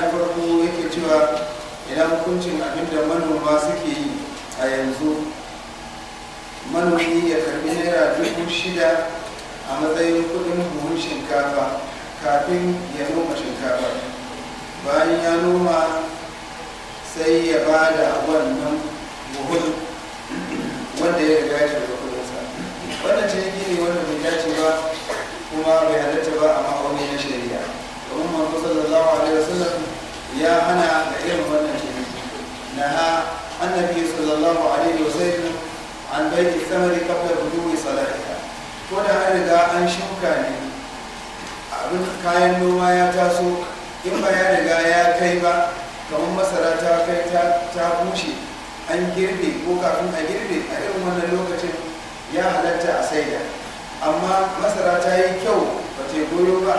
na farko yake cewa ina hukuncin abin da manoma suke yi a yanzu. Manomi ya karɓi naira dubu shida a matsayin kuɗin buhun shinkafa kafin ya noma shinkafa. Bayan ya noma sai ya ba da wannan buhun wanda ya riga ya da kudinsa wannan ciniki ne wanda bai dace ba kuma bai halatta ba a ma'auni na shari'a. Manzo sallallahu alaihi wasallam ya hana da irin wannan ciniki na ha annabi sallallahu alaihi wasallam an bai samari qabla buduwi salatiha. Ko da an riga an shuka ne abin kayan noma ya taso in ba ya riga ya kai ba kamar masara ta kai ta bushe an girbe ko kafin a girbe a irin wannan lokacin ya halatta a saida. Amma masara ta kyau ba ta goyo ba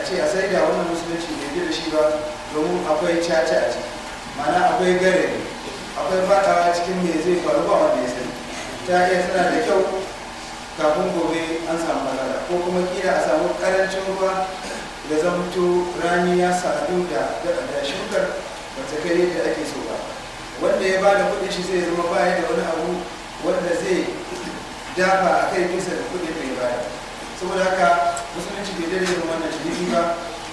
a ce a saida wannan musulunci bai ji da shi ba domin akwai caca a ciki. Mana akwai gare akwai fadawa cikin me zai faru ba wanda ya sani. Ta iya tana da kyau kafin gobe an samu matsala ko kuma kila a samu ƙarancin ruwa da zamto rani ya sadu da da shukar ba ta kai ake so ba. Wanda ya ba da kuɗin shi zai zama baya da wani abu wanda zai dafa a kai bisa da kuɗin da saboda haka musulunci bai daidai da wannan ciniki ba.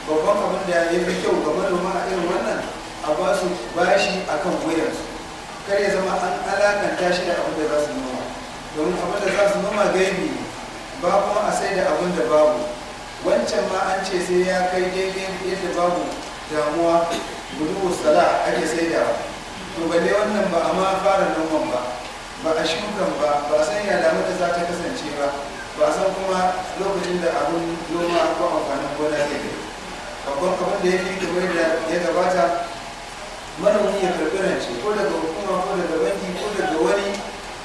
Babban abin da ya fi kyau ga manoma a irin wannan a ba su bashi akan wuyarsu kar ya zama an alakanta shi da abin da za su noma. Domin abin da za su noma gaibi ne ba kuma a sai da abin da babu. Wancan ma an ce sai ya kai daidai yadda babu damuwa gudu sala ake saidawa. To balle wannan ba a ma fara noman ba ba a shukan ba ba san ya damu da za ta kasance ba. Ba san kuma lokacin da abin noma ko amfanin gona zai kai babban abin da ya fi kamar da ya gabata manomi ya karɓi rance ko daga hukuma ko daga banki ko daga wani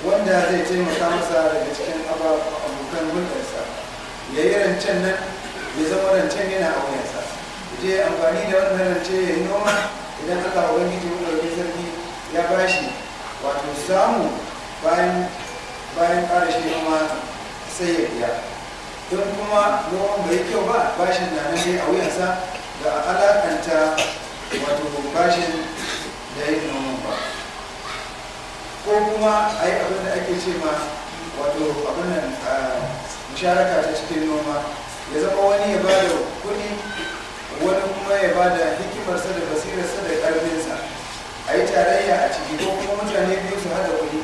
wanda zai taimaka masa daga cikin abokan hulɗarsa. Ya yi rancen nan ya zama rancen yana a wuyansa. Je amfani da wannan rance ya yi noma idan allah ubangiji maɗauki sarki ya bashi wato samu bayan bayan ƙara noma. Sai ya biya. Don kuma noman bai kyau ba bashin na nan a wuyansa da alakanta wato bashin da yin noman ba. Ko kuma a yi abin da ake ce ma wato abin nan musharaka ta cikin noma. Ya zama wani ya ba da kuɗi wani kuma ya ba da hikimarsa da basirarsa da ƙarfinsa. A yi tarayya a ciki ko kuma mutane biyu su haɗa kuɗi.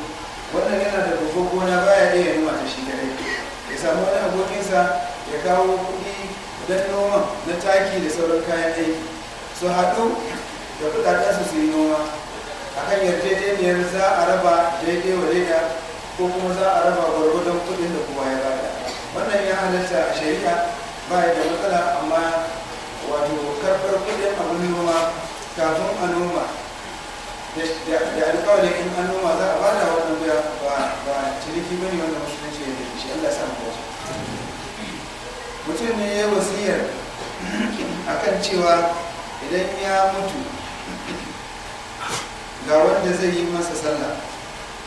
Wannan yana da babban gona baya iya noma ta shi. Samu wani abokinsa ya kawo kuɗi don noman na taki da sauran kayan aiki. Su haɗu da kuɗaɗensu su yi noma. A kan yarjejeniyar za a raba daidai wa daida ko kuma za a raba gwargwadon kuɗin da kuma ya ba da. Wannan ya halatta a shari'a ba ya da matsala amma wato karɓar kuɗin abin noma kafin a noma. Da alƙawarin in an noma za a ba da wannan ba ciniki ba ne wanda musulunci mutum ne ya wasiyar akan cewa idan ya mutu ga wanda zai yi masa sallah.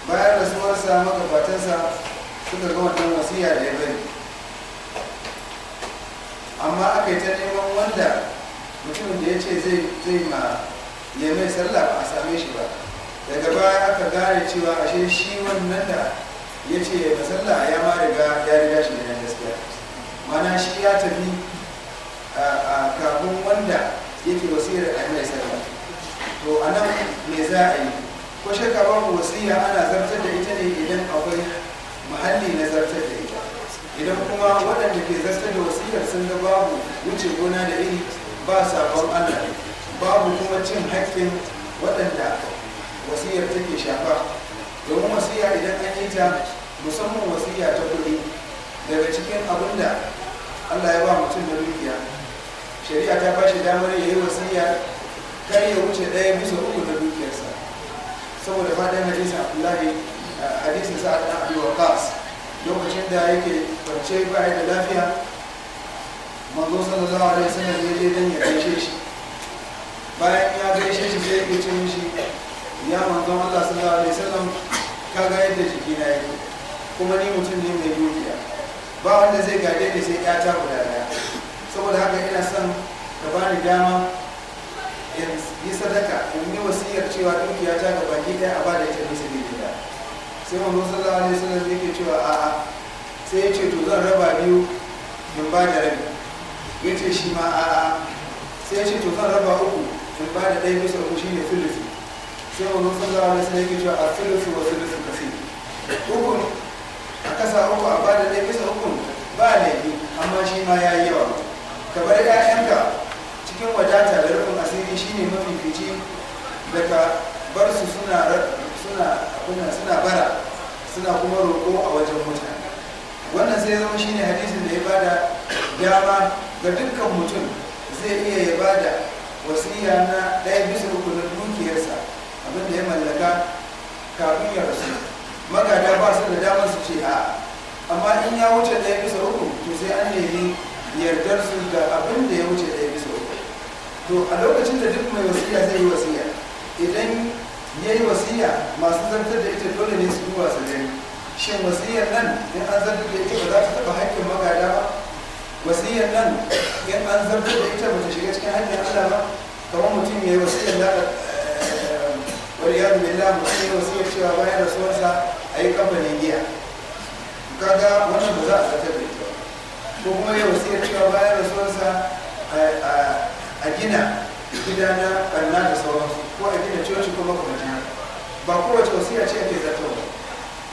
Bayan rasuwarsa magabatansa suka ga wannan wasiya da ya bari. Amma aka yi ta neman wanda mutumin da ya ce zai ma ya mai sallah ba a same shi ba. Daga baya aka gane cewa ashe shi wannan da ya ce masalla ya ma riga ya riga shi da gaskiya. Mana shi ya tafi a kafin wanda yake wasiyar a sallah to a nan me za a yi? Ko shakka babu wasiya ana zartar da ita ne idan akwai muhalli na zartar da ita. Idan kuma waɗanda ke zartar da wasiyar sun ga babu wuce gona da iri ba sabon allah babu kuma cin haƙƙin waɗanda wasiyar take shafa. Domin wasiya idan an yi ta musamman wasiya ta kuɗi. Daga cikin abin da allah ya ba mutum da dukiya shari'a ta ba shi damar ya yi wasiya kar ya wuce ɗaya bisa uku na dukiyarsa. Saboda faɗin hadisin abdullahi hadisin sa'ad ɗan abi waqas lokacin da yake kwance ba da lafiya manzo sallallahu alaihi wasallam ya je dan ya gaishe shi. Bayan ya gaishe shi sai ya ce mishi ya manzon Allah sallallahu alaihi wasallam ka ga yadda jiki na yake. Kuma ni mutum ne mai dukiya. Ba wanda zai gade ni sai ya ta guda ɗaya saboda haka ina son ka bani dama yi sadaka in yi wasiyar cewa dukiya ta ga baki ɗaya a ba da ita bisa gida. Sai manzon sallallahu alaihi wasallam yake cewa a'a. Sai ya ce to zan raba biyu in ba da rabi. Ya ce shi ma a'a. Sai ya ce to zan raba uku in ba da ɗaya bisa uku shine filifi sai wa nufin zawa da sai yake cewa a filifi wa filifi kafi ukun a kasa uku a ba da ɗaya bisa ukun ba laifi amma shi ma ya yi yawa. Ka bar ƴaƴanka cikin wadata da rufin asiri shine mafifici daga bar su suna suna bara suna kuma roƙo a wajen mutane. Wannan sai zama shine hadisin da ya ba da dama ga dukkan mutum. Zai iya ya ba da wasiya na ɗaya bisa uku na dukiyarsa abin da ya mallaka kafin ya rasu. Magada ba su da damar su ce a amma in ya wuce ɗaya bisa uku to sai an nemi yardar su da abin da ya wuce ɗaya bisa uku. To a lokacin da duk mai wasiya zai yi wasiya idan ya yi wasiya masu zartar da ita dole ne su duba su gani. Shin wasiyar nan in an zartar da ita ba za ta taɓa haƙƙin magada ba? Wasiyar nan in an zartar da ita ba ta shiga cikin haƙƙin Allah ba? Kamar mutum ya yi wasiyar da wani yaro la mutum ya wasiyar cewa bayan rasuwarsa a yi kamfanin giya. Kaga wannan ba za a zartar da ita ko kuma ya wasiyar cewa bayan rasuwarsa a gina gida na ɓarna da sauransu ko a gina coci ko makamacin haka. Ba kowace wasiya ce ake zartarwa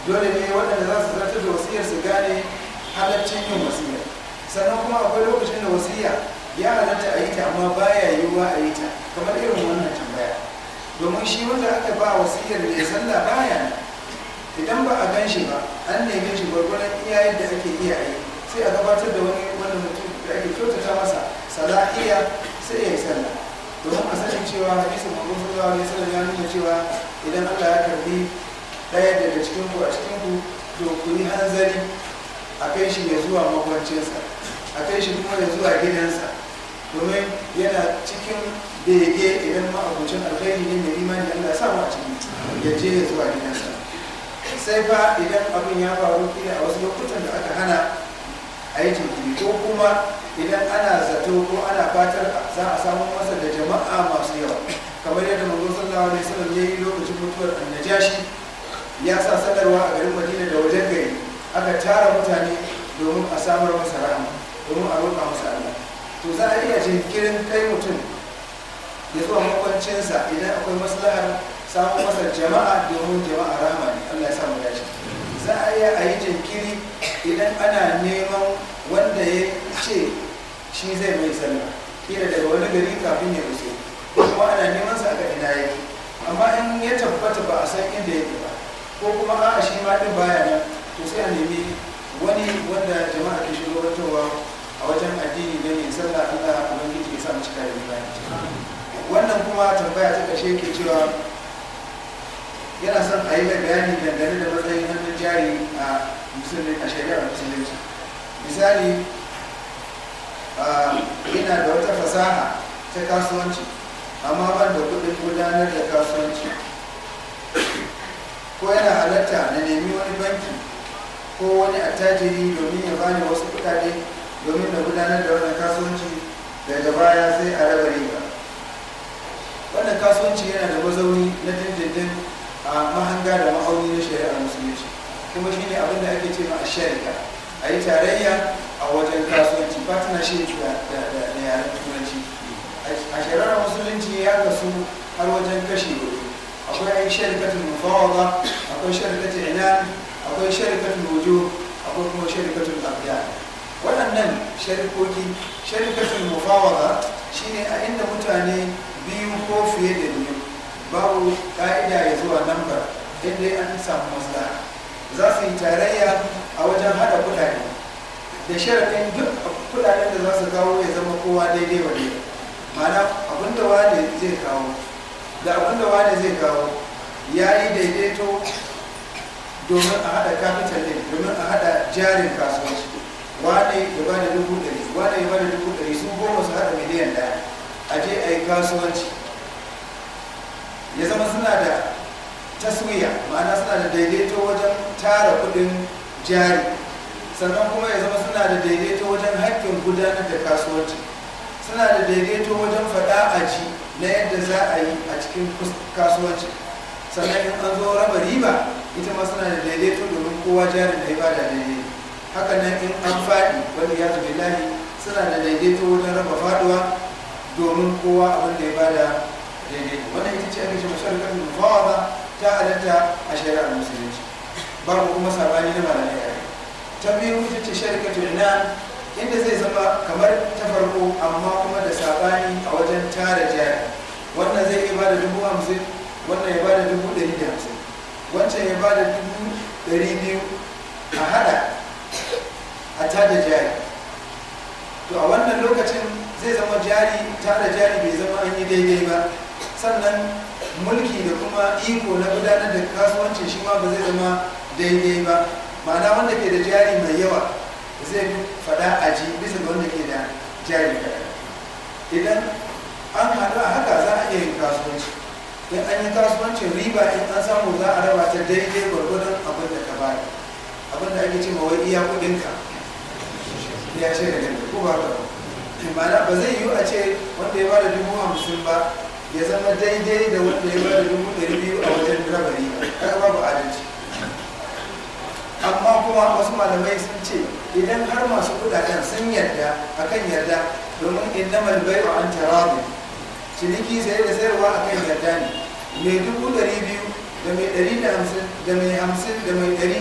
dole ne waɗanda za su zartar da wasiyar su gane halaccin yin wasiyar. Sannan kuma akwai lokacin da wasiya ya halatta a yi ta amma baya yiwuwa a yi ta kamar irin wannan. Domin shi wanda aka ba wasiyar mai sallah baya idan ba a gan shi ba an neme shi gwargwadon iyayen da ake iya yi sai a gabatar da wani wanda mutum da ake kyautata masa salahiya sai ya yi sallah. Domin a sanin cewa hadisin manzo sallallahu alaihi wasallam ya nuna cewa idan Allah ya karɓi ɗaya daga cikin ku a cikin ku to ku yi hanzari a kai shi ya zuwa makwancinsa a kai shi kuma ya zuwa gidansa. Domin yana cikin bege idan ma'abucin alkhairi ne mai imani Allah sa mu a ciki ya je ya zuwa gidansa. Sai fa idan abin ya faru kila a wasu lokutan da aka hana a yi jinkiri ko kuma idan ana zato ko ana fatar za a samu masa da jama'a masu yawa. Kamar yadda manzo sallallahu alaihi wasallam ya yi lokacin mutuwar annajashi ya sa sanarwa a garin madina da wajen gari aka tara mutane domin a samar masa rahama domin a roƙa masa Allah. To za a iya jinkirin kai mutum ya zuwa makwancinsa idan akwai maslahar samun masa jama'a domin jama'a rahama ne. Allah ya samu dace. Za a iya a yi jinkiri idan ana neman wanda ya ce shi zai mai sallah. Kila daga wani gari kafin ya iso kuma ana neman sa ga ina yake. Amma in ya tabbata ba a san inda yake ba ko kuma a shi ma din baya nan to sai a nemi wani wanda jama'a ke shugabantarwa a wajen addini don yin sallah Allah ubangiji ya sa mu cika da imani. Wannan kuma tambaya ta kashe ke cewa yana son a yi mai bayani dangane da matsayin hannun jari a musulmi a shari'ar musulunci. Misali ina da wata fasaha ta kasuwanci amma ban da kuɗin gudanar da kasuwanci. Ko yana halatta na nemi wani banki ko wani attajiri domin ya bani wasu kudade domin na gudanar da wannan kasuwanci daga baya sai a raba riba. Wannan kasuwanci yana da mazauni na dindindin a mahanga da ma'auni na shari'ar musulunci. Kuma shine abin da ake ce ma a sharika a yi tarayya a wajen kasuwanci. Partnership da yaren turanci. A shari'ar musulunci ya kasu har wajen kashi huɗu. Akwai ai sharikatul mufawada akwai sharikatul inan akwai sharikatul wujuh akwai kuma sharikatul waɗannan sharikoki sharikatul mufawada shine a inda mutane biyu ko fiye da biyu babu ka'ida ya zuwa lambar inda an samu maslaha. Za su yi tarayya a wajen haɗa kuɗaɗe. Da sharaɗin duk kuɗaɗen da za su kawo ya zama kowa daidai wa daidai. Ma'ana abin da wane zai kawo da abin da wane zai kawo ya yi daidaito domin a haɗa capital ɗin domin a haɗa jarin kasuwanci. Wane ya ba da dubu wane ya ba da dubu ɗari su goma su miliyan ɗaya. A je a yi kasuwanci. Ya zama suna da taswiya ma'ana suna da daidaito wajen tara kuɗin jari. Sannan kuma ya zama suna da daidaito wajen haƙƙin gudanar da kasuwanci. Suna da daidaito wajen faɗa a ji na yadda za a yi a cikin kasuwanci. Sannan in an zo raba riba ita ma suna da daidaito domin kowa jarin da ya ba da daidai haka nan in an faɗi wanda ya zubi lahi suna da daidaito wajen raba faɗuwa domin kowa abin da ya ba da daidai wannan ita ce ake ce masharikar mufawada ta halatta a shari'ar musulunci. Babu kuma saɓani na malamai a ta biyu ita ce sharikatu inan inda zai zama kamar ta farko amma kuma da saɓani a wajen tara jari. Wannan zai iya ba da dubu hamsin wannan ya ba da dubu ɗari da hamsin wancan ya ba da dubu ɗari biyu. A hada a tada jari. To a wannan lokacin zai zama jari tara jari bai zama an yi daidai ba. Sannan mulki da kuma iko na gudanar da kasuwanci shi ma ba zai zama daidai ba. Ma'ana wanda ke da jari mai yawa zai fi fada a ji bisa ga wanda ke da jari kaɗan. Idan an haɗu a haka za a iya yin kasuwanci. In an yi kasuwancin riba in an samu za a raba ta daidai gwargwadon abin da ka ba da abin da ake ce ma wai iya kuɗinka. Ya ce da ganda ko ba ka ma'ana ba zai yiwu a ce wanda ya ba da dubu hamsin ba ya zama daidai da wanda ya ba da dubu ɗari biyu a wajen raba riba kaga babu adalci. Amma kuma wasu malamai sun ce idan har masu kuɗaɗen sun yarda akan yarda domin innamal bai'u an tarabi ciniki sai da sayarwa akan yarda ne. Mai dubu ɗari biyu da mai ɗari da hamsin da mai hamsin da mai ɗari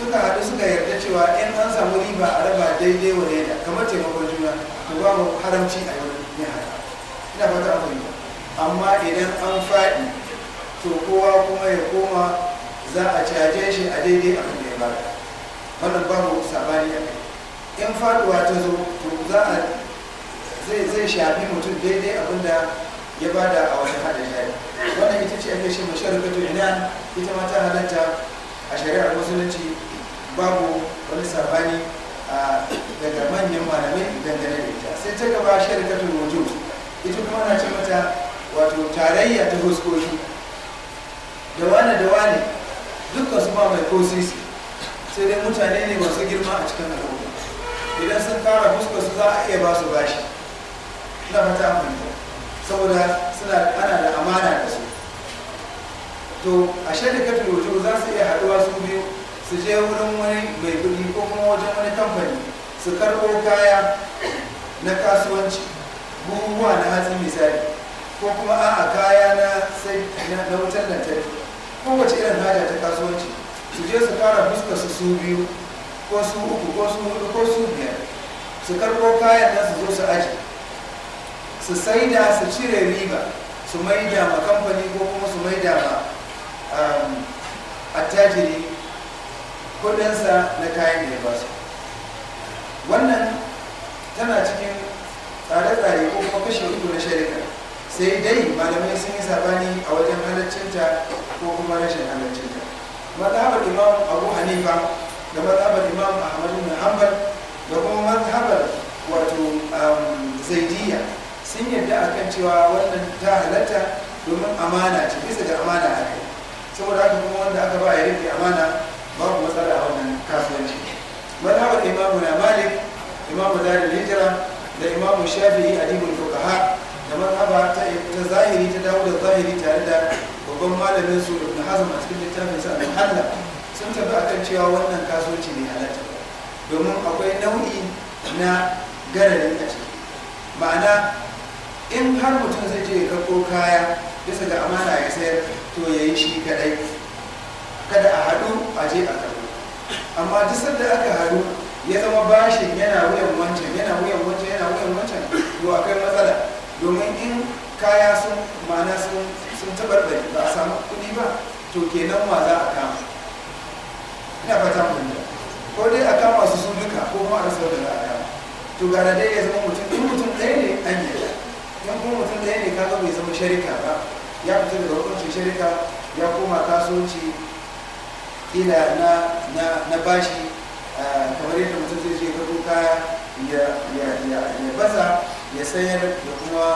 suka haɗu suka yarda cewa in an samu riba a raba daidai wa daida kamar taimakon juna to babu haramci a yau ne haka. Ina fata an fahimta. Amma idan an faɗi to kowa kuma ya koma za a caje shi a daidai abin da ya ba da wannan babu saɓani a kai. In faɗuwa ta zo to za a zai zai shafi mutum daidai abin da ya ba da a wani hada jari wannan ita ce ake shi masharikatu ina ita ma ta halatta a shari'ar musulunci babu wani saɓani daga manyan malamai dangane da ita. Sai ta gaba sharikatul wujud ita kuma na ce mata wato tarayya ta huskoki. Da wane da wane dukkan su ba mai ko sisi. Sai dai mutane ne masu girma a cikin al'umma. Idan sun kara fuskar su za a iya ba su bashi. Ina fata amfani saboda suna ana da amana da su. To a shirikatul wujuh za su iya haɗuwa su biyu. Su je wurin wani mai kuɗi ko kuma wajen wani kamfani su karɓo kaya na kasuwanci buhuhuwa na hatsi misali ko kuma a'a kaya na sai na wutar lantarki. Kowace irin haja ta kasuwanci su je su fara fuskar su su biyu ko su uku ko su huɗu ko su biyar. Su karɓo kayan nan su zo su aji su saida su cire riba su maida ma kamfani ko kuma su maida ma attajiri kudinsa na kayan da ya ba su. Wannan tana cikin tsare-tsare ko kuma kashe uku na shari'a. Sai dai malamai sun yi saɓani a wajen halaccinta ko kuma rashin halaccinta. Mazhabar imam abu hanifa da mazhabar imam ahmad bin hanbal da kuma mazhabar wato zaidiya sun yadda akan cewa wannan ta halatta domin amana ce bisa ga amana a kai saboda haka kuma wanda aka ba ya riƙe amana babu matsala a wannan kasuwanci. Mazhabar imamu na malik imamu darul hijira da imamu shafi'i adibul fuqaha da mazhaba ta zahiri ta dawo da zahiri tare da babban malamin su ibn hazm a cikin littafin sa al-muhalla sun tafi akan cewa wannan kasuwanci ne halatta domin akwai nau'i na garari a ciki. Ma'ana in har mutum zai je ya karɓo kaya bisa ga amana ya sayar to ya yi shi kadai kada a haɗu a je a karɓo. Amma duk sanda aka haɗu ya zama bashin yana wuyan wancan yana wuyan wancan yana wuyan wancan to akwai matsala. Domin in kaya sun ma'ana sun sun tabarbare ba a samu kuɗi ba to kenan ma za a kama? Ina fata mun da ko dai a kama su su duka ko kuma a rasa za a kama. To gara dai ya zama mutum in mutum ɗaya ne an yi in kuma mutum ɗaya ne kaga bai zama sharika ba. Ya fita daga hukuncin sharika ya koma kasuwanci kila na bashi kamar yadda mutum zai je ka kaya ya baza ya sayar da kuma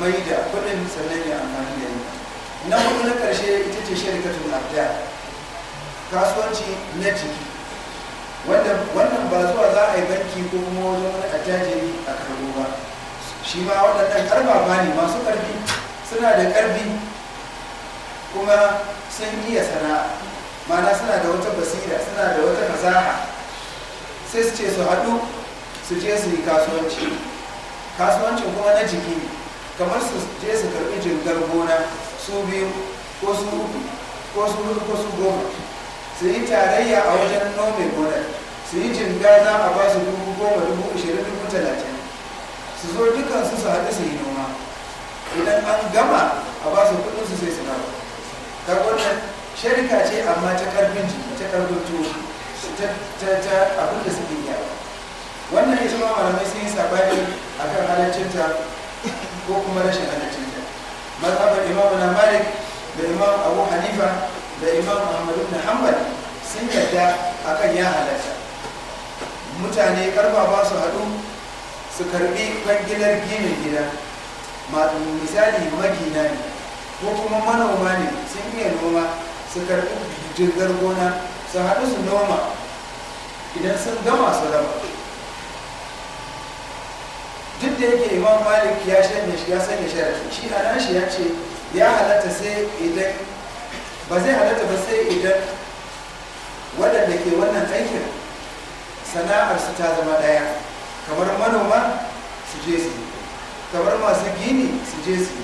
mai da kuɗin sannan ya amfani da yi na huɗu na ƙarshe ita ce sharikatun abda kasuwanci na jiki. Wannan ba zuwa za a yi banki ko kuma wajen wani attajiri a karbo ba. Shi ma waɗannan ƙarfafa ne masu ƙarfi suna da ƙarfi kuma sun iya sana'a. Mana suna da wata basira suna da wata fasaha. Sai su ce su haɗu su je su yi kasuwanci. Kasuwancin kuma na jiki kamar su je su karɓi jingar gona su biyu ko su uku ko su huɗu ko su goma. Su yi tarayya a wajen nome gonar. Su yi jinga za a ba su dubu goma dubu ashirin dubu talatin. Su zo dukansu su haɗu su yi noma. Idan an gama a ba su kuɗin su sai su nawa sharika ce amma ta ƙarfin jiki ta ƙarfin tuwo ta abin da suke yi. Wannan ita ma malamai sun yi saɓani a kan halaccinta ko kuma rashin halaccinta. Mazhabar imamu na malik da imam abu hanifa da imam muhammad ibn hanbal sun yadda akan ya halatta. Mutane ƙarfafa su haɗu su karɓi kwangilar ginin gida. Misali magina ne ko kuma manoma ne sun iya noma su karɓi jirgar gona su haɗu su noma. Idan sun gama su raba. Duk da yake imam malik ya shanya shi ya sanya sharafi shi a nashi ya ce ya halatta sai idan ba zai halatta ba sai idan waɗanda ke wannan aikin sana'arsu ta zama ɗaya. Kamar manoma su je su kamar masu gini su je su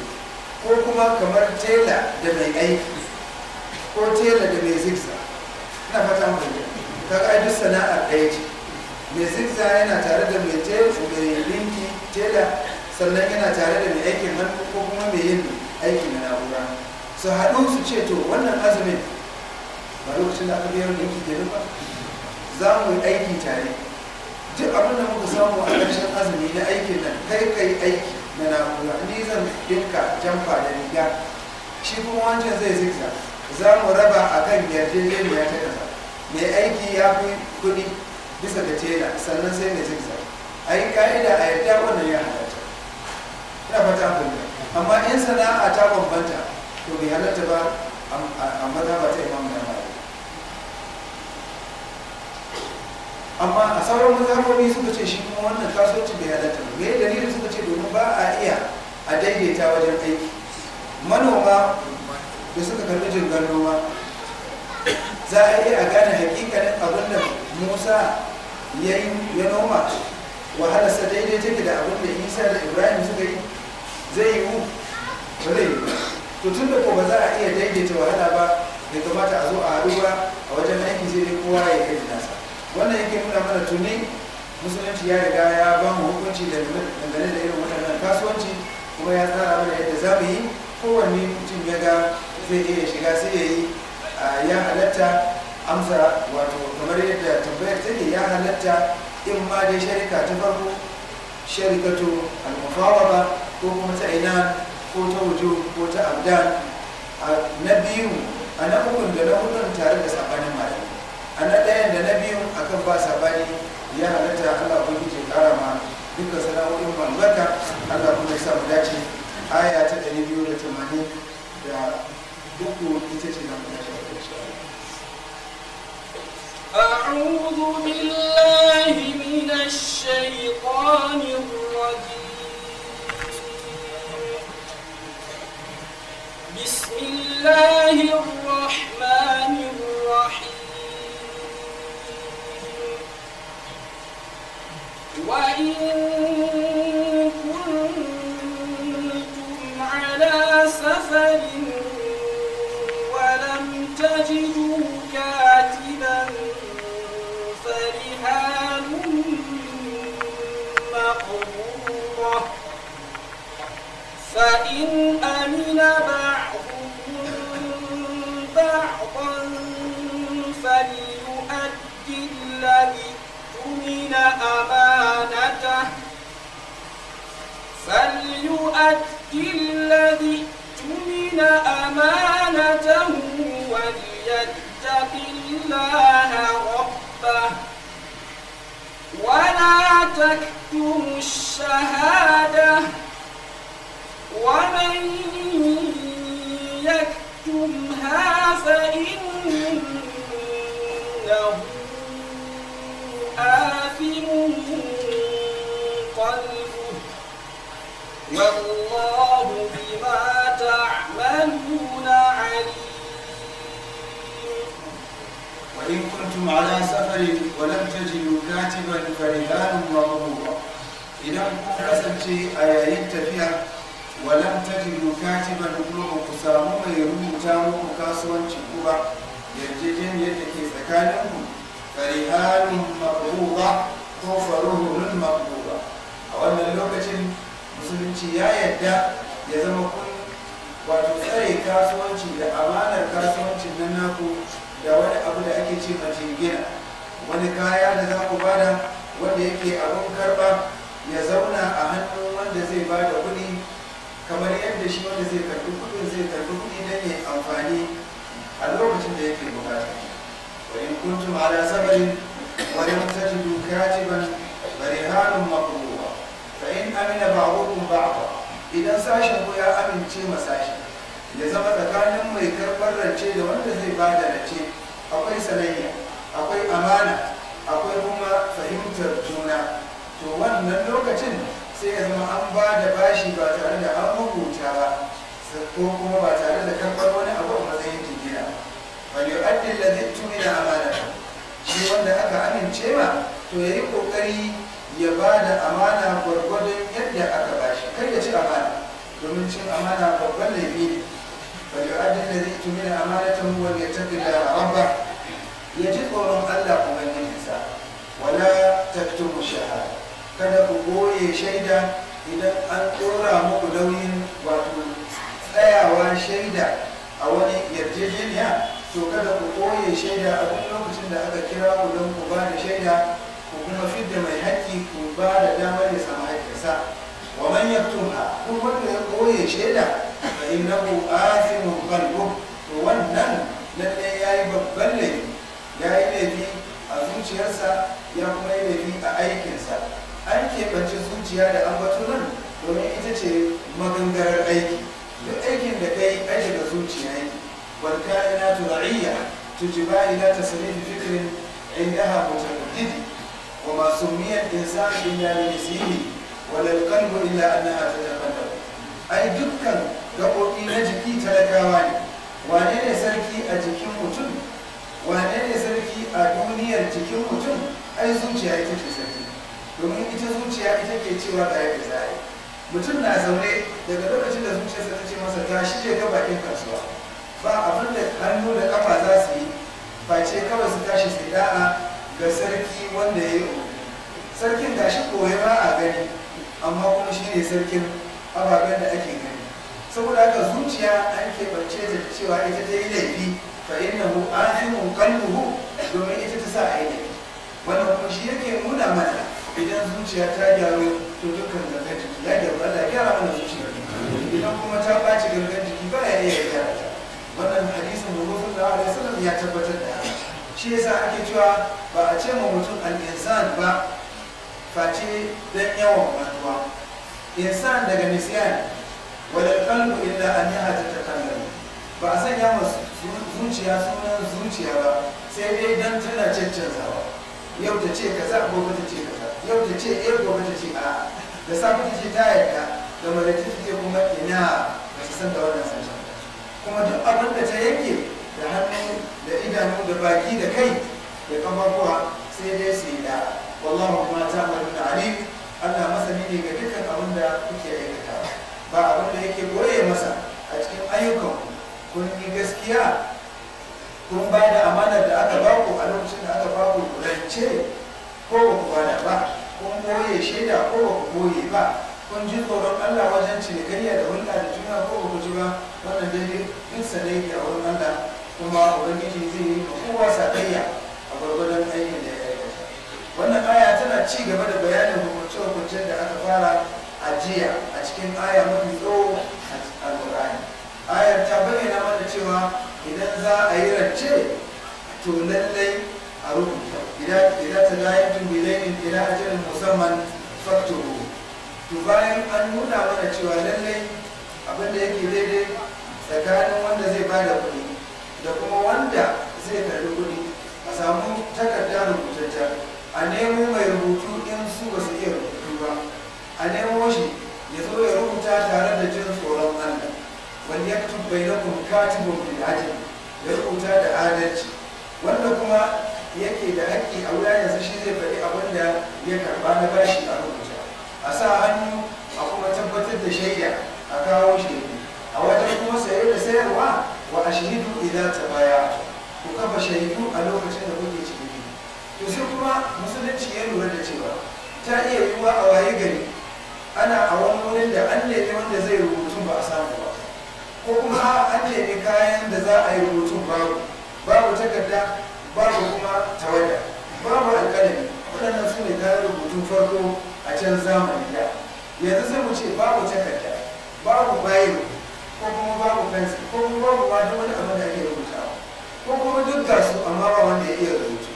ko kuma kamar tela da mai aiki. Ko tela da mai zigza. Ina fata mu kaga ai duk sana'ar ɗaya ce. Mai zigza yana tare da mai mai linki tela sannan yana tare da mai aikin hannu ko kuma mai yin aiki na na'ura. Su haɗu su ce to wannan azumin ba lokacin da aka biyar linki ke ba. Za mu yi aiki tare. Duk abin da muka samu a ƙarshen azumi na aikin nan kai kai aiki na na'ura. Ni zan dinka jamfa da riga. Shi kuma wancan zai zigza. Za mu raba a kan yarjejeniya ta ƙasa mai aiki ya fi kuɗi bisa ga tela sannan sai mai zigza. A yi ka'ida a yarda wannan ya halatta ina fata abin amma in sana'a ta bambanta to bai halatta ba a mazhaba ta imam na malik. Amma a sauran mazhabobi suka ce shi kuma wannan kasuwanci bai halatta ba. Me dalilin suka ce domin ba a iya a daidaita wajen aiki? Manoma da suka karɓi jirgin noma za a iya gane hakikanin abin da musa ya noma. Wahalarsa daidai take da abin da isa da ibrahim suka yi. Zai yiwu? Ba zai yiwu. To tun da ko ba za a iya daidaita wahala ba bai kamata a zo a haɗu a wajen aiki sai dai kowa ya kai nasa. Wannan yake nuna mana tuni musulunci ya riga ya ba mu hukunci dangane da irin waɗannan kasuwanci kuma ya tsara mana yadda za mu yi. Kowanne mutum ya ga zai iya shiga sai ya yi ya halatta amsa wato kamar yadda tambayar take ya halatta in ma dai sharika ta farko sharikatu al-mufawada ko kuma ta ina ko ta wuju ko ta abdan. Na biyu a na ukun da na hudun tare da sabanin malami a na ɗayan da na biyu akan ba saɓani ya halatta Allah ubangiji kara ma dukkan sana'o'in albarka. Allah kuma ya sa mu dace. Aya ta ɗari biyu da ذكروا كتابنا أعوذ بالله من الشيطان الرجيم. بسم الله الرحمن فإن أمن بعضكم بعضا فليؤدي الذي اؤتمن أمانته فليؤدي الذي اؤتمن أمانته وليتق الله ربه ولا تكتموا الشهادة ومن يكتمها فإنه آثم قلبه. والله بما تعملون عليم. وإن كنتم على سفر ولم تجدوا كاتبا فرهان مقبوضة إذا كنتم kasance a yayin tafiya walam tajidu katiban ku samu mai rubuta muku kasuwanci ku ba yarjejeniyar da ke tsakaninku farihanun maqbuda ko faruhun maqbuda a wannan lokacin musulunci ya yadda ya zama kun wato tsare kasuwanci da amanar kasuwancin nan naku da wani abu da ake ce jingina wani kaya da za ku ba da wanda yake abin karɓa ya zauna a hannun wanda zai ba da kuɗi kamar yadda shi wanda zai karɓi kuɗin zai karɓi kuɗi don ya amfani a lokacin da yake buƙata. Wa in kuntum ala sabarin wa lam tajidu katiban barihanun maqruba fa in amina ba'dukum ba'da. Idan sashen ku ya amince ma sashi ya zama tsakanin mai karɓar rance da wanda zai ba da rance akwai sanayya akwai amana akwai kuma fahimtar juna. To wannan lokacin sai ya zama an ba da bashi ba tare da an rubuta ba ko kuma ba tare da karɓar wani abu a matsayin jigila ne yu'addin da zai tuni da amana. Shi wanda aka amince ma to ya yi ƙoƙari ya ba da amana gwargwadon yadda aka bashi kar ya ci amana domin cin amana babban laifi ne. Wani yu'addin da zai tuni da amana ta huwa ya tafi da rabba. Ya ji tsoron allah kuma ne nisa wala taktumu shahada. Kada ku goye shaida idan an ɗora muku nauyin wato tsayawa shaida a wani yarjejeniya to kada ku goye shaida a duk lokacin da aka kira ku don ku ba da shaida ku kuma fidda mai haƙƙi ku ba da damar ya samu haƙƙinsa. Wa man yaktumha duk wanda ya goye shaida fa innahu athimun qalbuh to wannan lalle yayi babban laifi. Yayi laifi a zuciyarsa ya kuma yi laifi a aikinsa. An keɓance zuciya da ambato nan domin ita ce magangarar aiki. Duk aikin da kai ai daga zuciya yake. Wal kainatu ra'iyya tujba ila tasrif fikrin indaha mutaraddid wa ma summiya al-insan illa li nisihi wa lal qalbu illa annaha tataqaddam ai dukkan gaɓoɓi na jiki talakawa ne. Wane ne sarki a jikin mutum? Wane ne sarki a duniyar jikin mutum? Ai zuciya ita ce sarki. Domin ita zuciya ita ke cewa ga yadda za a yi. Mutum na zaune daga lokacin da zuciyarsa ta ce masa ta shi je ga bakin kasuwa. Ba abin da hannu da kafa za su yi face kawai su tashi su da'a ga sarki wanda ya yi sarkin da shi koyi ba a gani amma kuma shi ne sarkin ababen da ake gani. Saboda haka zuciya an keɓance ta cewa ita ta yi laifi fa innahu athimun qalbuhu domin ita ta sa a yi laifi. Wannan kuma shi yake nuna mana idan zuciya ta gyaru to dukkan gangan jiki ya gyaru. Allah ya gyara mana zuciya. Idan kuma ta ɓaci gangan jiki ba ya iya gyara ta. Wannan hadisin da Rasul sallallahu alaihi wasallam ya tabbatar da shi yasa ake cewa ba a ce ma mutum al-insan ba face dan yawan mantuwa. Insan daga nisyan wal qalbu illa an yahata takallamu ba a sanya masu zuciya sunan zuciya ba sai dai dan tana caccanzawa. Yau ta ce kaza gobe ta ce kaza. Yau ta ce eh gobe ta ce a da safe ta ce ta yarda da malaci ta ce kuma ina ba ta san da wannan sashen kuma duk abin da ta yanke da hannu da idanu da baki da kai da kafafuwa sai dai su yi da. Wallahu kuma ta amalu da alim. Allah masani ne ga dukkan abin da kuke aikatawa. Ba abin da yake ɓoye masa a cikin ayyukan kun yi gaskiya kun ba da amanar da aka baku a lokacin da aka baku rance ko ba ku ba da ba? Kun ɓoye shaida ko ba ku ɓoye ba? Kun ji tsoron Allah wajen cinikayya da hulɗa da juna ko ba ku ji ba? Wannan dai duk sanai a wurin Allah kuma ubangiji zai yi kowa sakayya a gwargwadon aikin da ya aikata. Wannan aya tana ci gaba da bayanin hukunce-hukuncen da aka fara a jiya a cikin aya mafi tsawo a alƙur'ani ayar ta bayyana mana cewa idan za a yi rance to lallai a rubuta. Idan ta ɗayan bilainin ila ajalin musamman faktoro to bayan an nuna mana cewa lallai abin da yake daidai tsakanin wanda zai ba da kuɗi da kuma wanda zai karɓi kuɗi a samu takarda rubutacce. A nemo mai rubutu in su ba su iya rubutu ba. A nemo shi ya zo ya rubuta tare da jin wal yaktub bainakum katibun bil adl ya rubuta da adalci. Wanda kuma yake da haƙƙi a wuya yanzu shi zai faɗi abin da ya karɓa na bashi a rubuta. A sa hannu a kuma tabbatar da shaida a kawo shaidu a wajen kuma saye da sayarwa wa ashhidu idan ta baya ku kafa shaidu a lokacin da kuke ciniki. To sai kuma musulunci ya lura da cewa ta iya yiwuwa a waye gari ana a wani wurin da an nemi wanda zai rubutu ba a samu ba. Ko kuma an nemi kayan da za a yi rubutun babu. Babu takarda babu kuma tawada babu alƙalami. Waɗannan su ne kayan rubutun farko a can zamani da. Yanzu sai mu ce babu takarda babu bayro ko kuma babu fensi ko kuma babu ma duk wani abin da ake rubutawa. Ko kuma duk ga su amma ba wanda ya iya rubutu.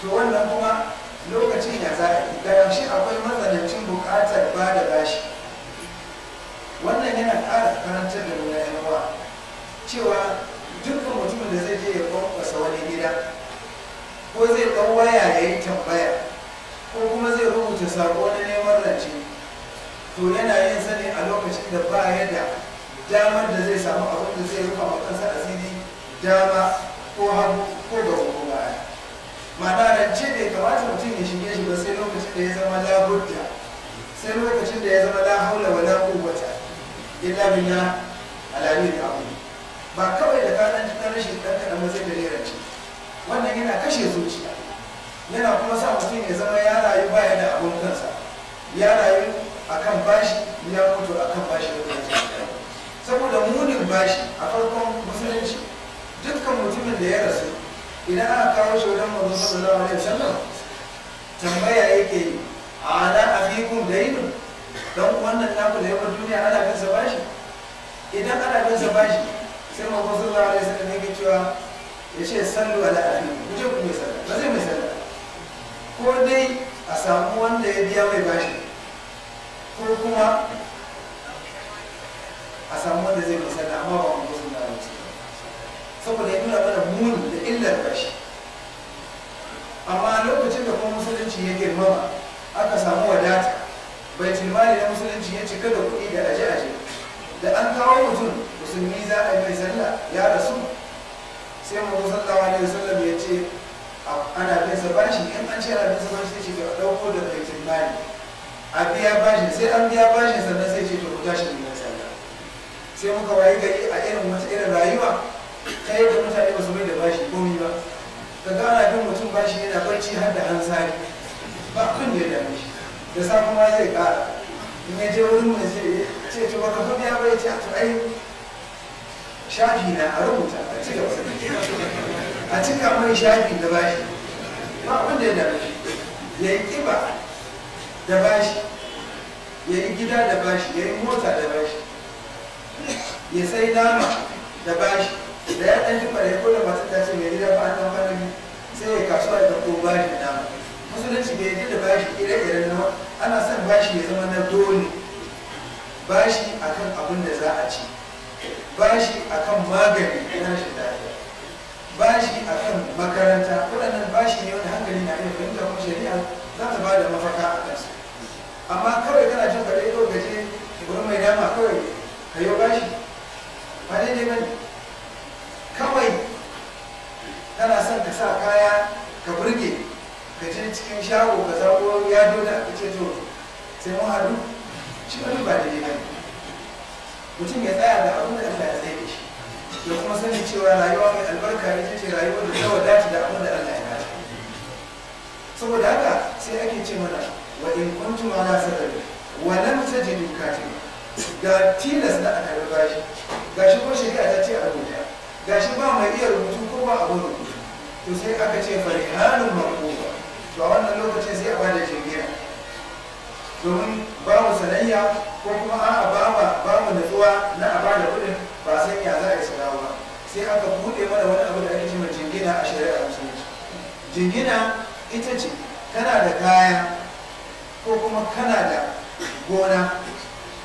To wannan kuma lokacin ya za a yi. Ga shi akwai matsanancin buƙatar ba da bashi. Wannan yana ƙara karantar da nuna cewa dukkan mutumin da zai je ya kwankwasa wani gida ko zai ɗan waya ya yi tambaya ko kuma zai rubuta sako na neman rance to yana yin sani a lokacin da ba ya da damar da zai samu abin da zai rufa makansa asiri dama ko hagu ko gaba ko baya. Ma'ana rance bai kamata mutum ya shige shi ba sai lokacin da ya zama labudda sai lokacin da ya zama la haula wala quwwata illa billah alali da abu ba kawai da kanan jikin rashin ɗan kaɗan mazai da rance wannan yana kashe zuciya. Yana kuma sa mutum ya zama ya rayu baya da abun kansa. Ya rayu akan bashi ya mutu akan bashi da kansa saboda munin bashi a farkon musulunci dukkan mutumin da ya rasu idan aka kawo shi wajen manzo sallallahu alaihi wasallam tambaya yake yi a ana afikum dainun dan wannan naku da yawan duniya ana bin sa bashi? Idan ana bin sa bashi sai manzo sallallahu alaihi wasallam yake cewa ya ce sallu ala afikum ku ku mai sallah. Ba zai mai sallah. Ko dai a samu wanda ya biya mai bashi ko kuma a samu wanda zai mai sallah amma ba manzo sallallahu alaihi wasallam saboda ya nuna mana muni da illar bashi. Amma lokacin da kuma musulunci ya girmama aka samu wadata. Bai mali na musulunci ya cika da kuɗi da aje-aje. Da an kawo mutum musulmi za a yi mai sallah ya rasu. Sai mu sallallahu alaihi wasallam ya ce ana bin bashi. In an ce ana bin bashi sai ce ka ɗauko da bai mali. A biya bashi sai an biya bashi sannan sai ce to ku tashi sallah. Sai muka wayi gari a irin wata irin rayuwa ta yadda mutane ba su mai da bashi komi ba. Ka ga ana bin mutum bashi yana barci har da hansari. Ba abin da ya dame shi. Da safe ma zai kara in ya je wurin mai sai ce to baka fa biya bai ce to ai shafi na a rubuta a cika a cika mai shafi da bashi. Ba abin da ya dame shi. Ya yi kiba da bashi. Ya yi gida da bashi. Ya yi mota da bashi. Ya sai nama da bashi. Da ya ɗan jima da ya kula masu ta ce mai gida ba an ɗan kwanani sai ya kasuwa da ko bashi nama. Musulunci bai yadda da bashi ire-iren na ana son bashi ya zama na dole. Bashi akan abin da za a ci. Bashi akan magani na rashin lafiya. Bashi akan makaranta. Waɗannan bashi ne wanda hankali na iya fahimta kuma shari'a za ta ba da mafaka a kansu amma kawai kana jin kare yau gaje wurin mai dama kawai ka yi bashi. Ba daidai ba ne. Kawai kana son ka sa kaya ka burge. Ka je cikin shago ka zaɓo ya dole ka ce to sai mun haɗu. Shi wani ba daidai ba mutum ya tsaya da abin da Allah ya tsaye da shi. Da kuma sanin cewa rayuwa mai albarka ita ce rayuwar da ta wadata da abin da Allah ya dace saboda haka sai ake ce mana wa in kuntum ala sabari wa lam tajidu katiba ga tilas na a karɓi bashi. Gashi ko shari'a ta ce a rubuta. Gashi ba mai iya rubutu ko ba abin rubutu. To sai aka ce farihanun maquba to a wannan lokacin sai a ba da jingira domin babu sanayya ko kuma a'a babu babu natsuwa na a ba da kuɗin ba san ya za a yi sanawa ba. Sai aka buɗe mana wani abu da ake cewa jingina a shari'ar musulunci. Jingina ita ce kana da kaya ko kuma kana da gona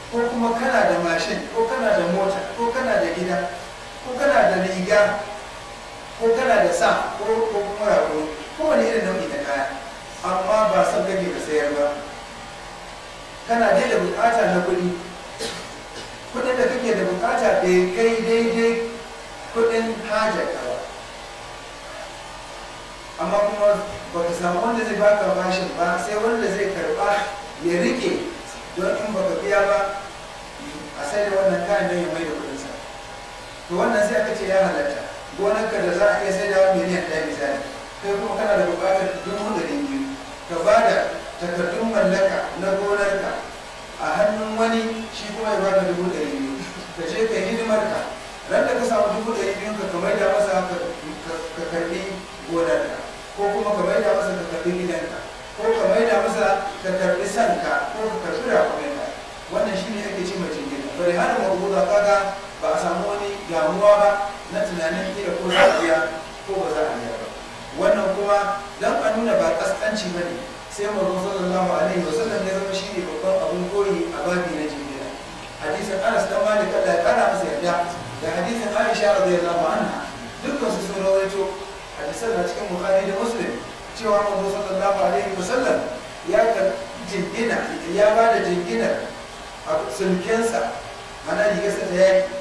ko kuma kana da mashin ko kana da mota ko kana da gida ko kana da riga ko kana da sa ko kuma rago. Ko wani irin nau'i na kaya. Amma ba son kake ka sayar ba. Kana dai da buƙata na kuɗi. Kuɗin da kake da buƙata bai kai daidai kuɗin hajar ka ba. Amma kuma ba ka samu wanda zai baka bashin ba sai wanda zai karɓa ya riƙe don in baka biya ba a sai da wannan kayan don ya mai da kudinsa to wannan sai aka ce ya halatta. Gonarka da za a iya sai da miliyan ɗaya misali. Kai kuma kana da buƙatar dubu ɗari biyu. Ka ba da takardun mallaka na gonarka a hannun wani shi kuma ya baka dubu ɗari biyu. Ka je ka yi hidimarka. Ran da ka samu dubu ɗari biyu ka kamar da masa ka karɓi gonarka. Ko kuma ka maida masa ka karɓi gidanka. Ko ka maida masa ka karɓi sanka. Ko ka karɓi rakuminka wannan shine ake ce mai jingina. Bari hana mabuza kaga ba a samu wani damuwa ba na tunanin kila ko za a ko ba za a ba. Wannan kuma dan a nuna ba kaskanci ba ne sai manzo sallallahu alaihi wasallam ya zama shine babban abun koyi a babi na jingina. Hadisin Anas dan Malik Allah ya kara masa yarda. Da hadisin Aisha radiyallahu anha dukkan su sun rawaito hadisan na cikin bukhari da muslim cewa manzo sallallahu alaihi wasallam ya jingina ya ba da jingina a sulkensa mana rigarsa ta yaki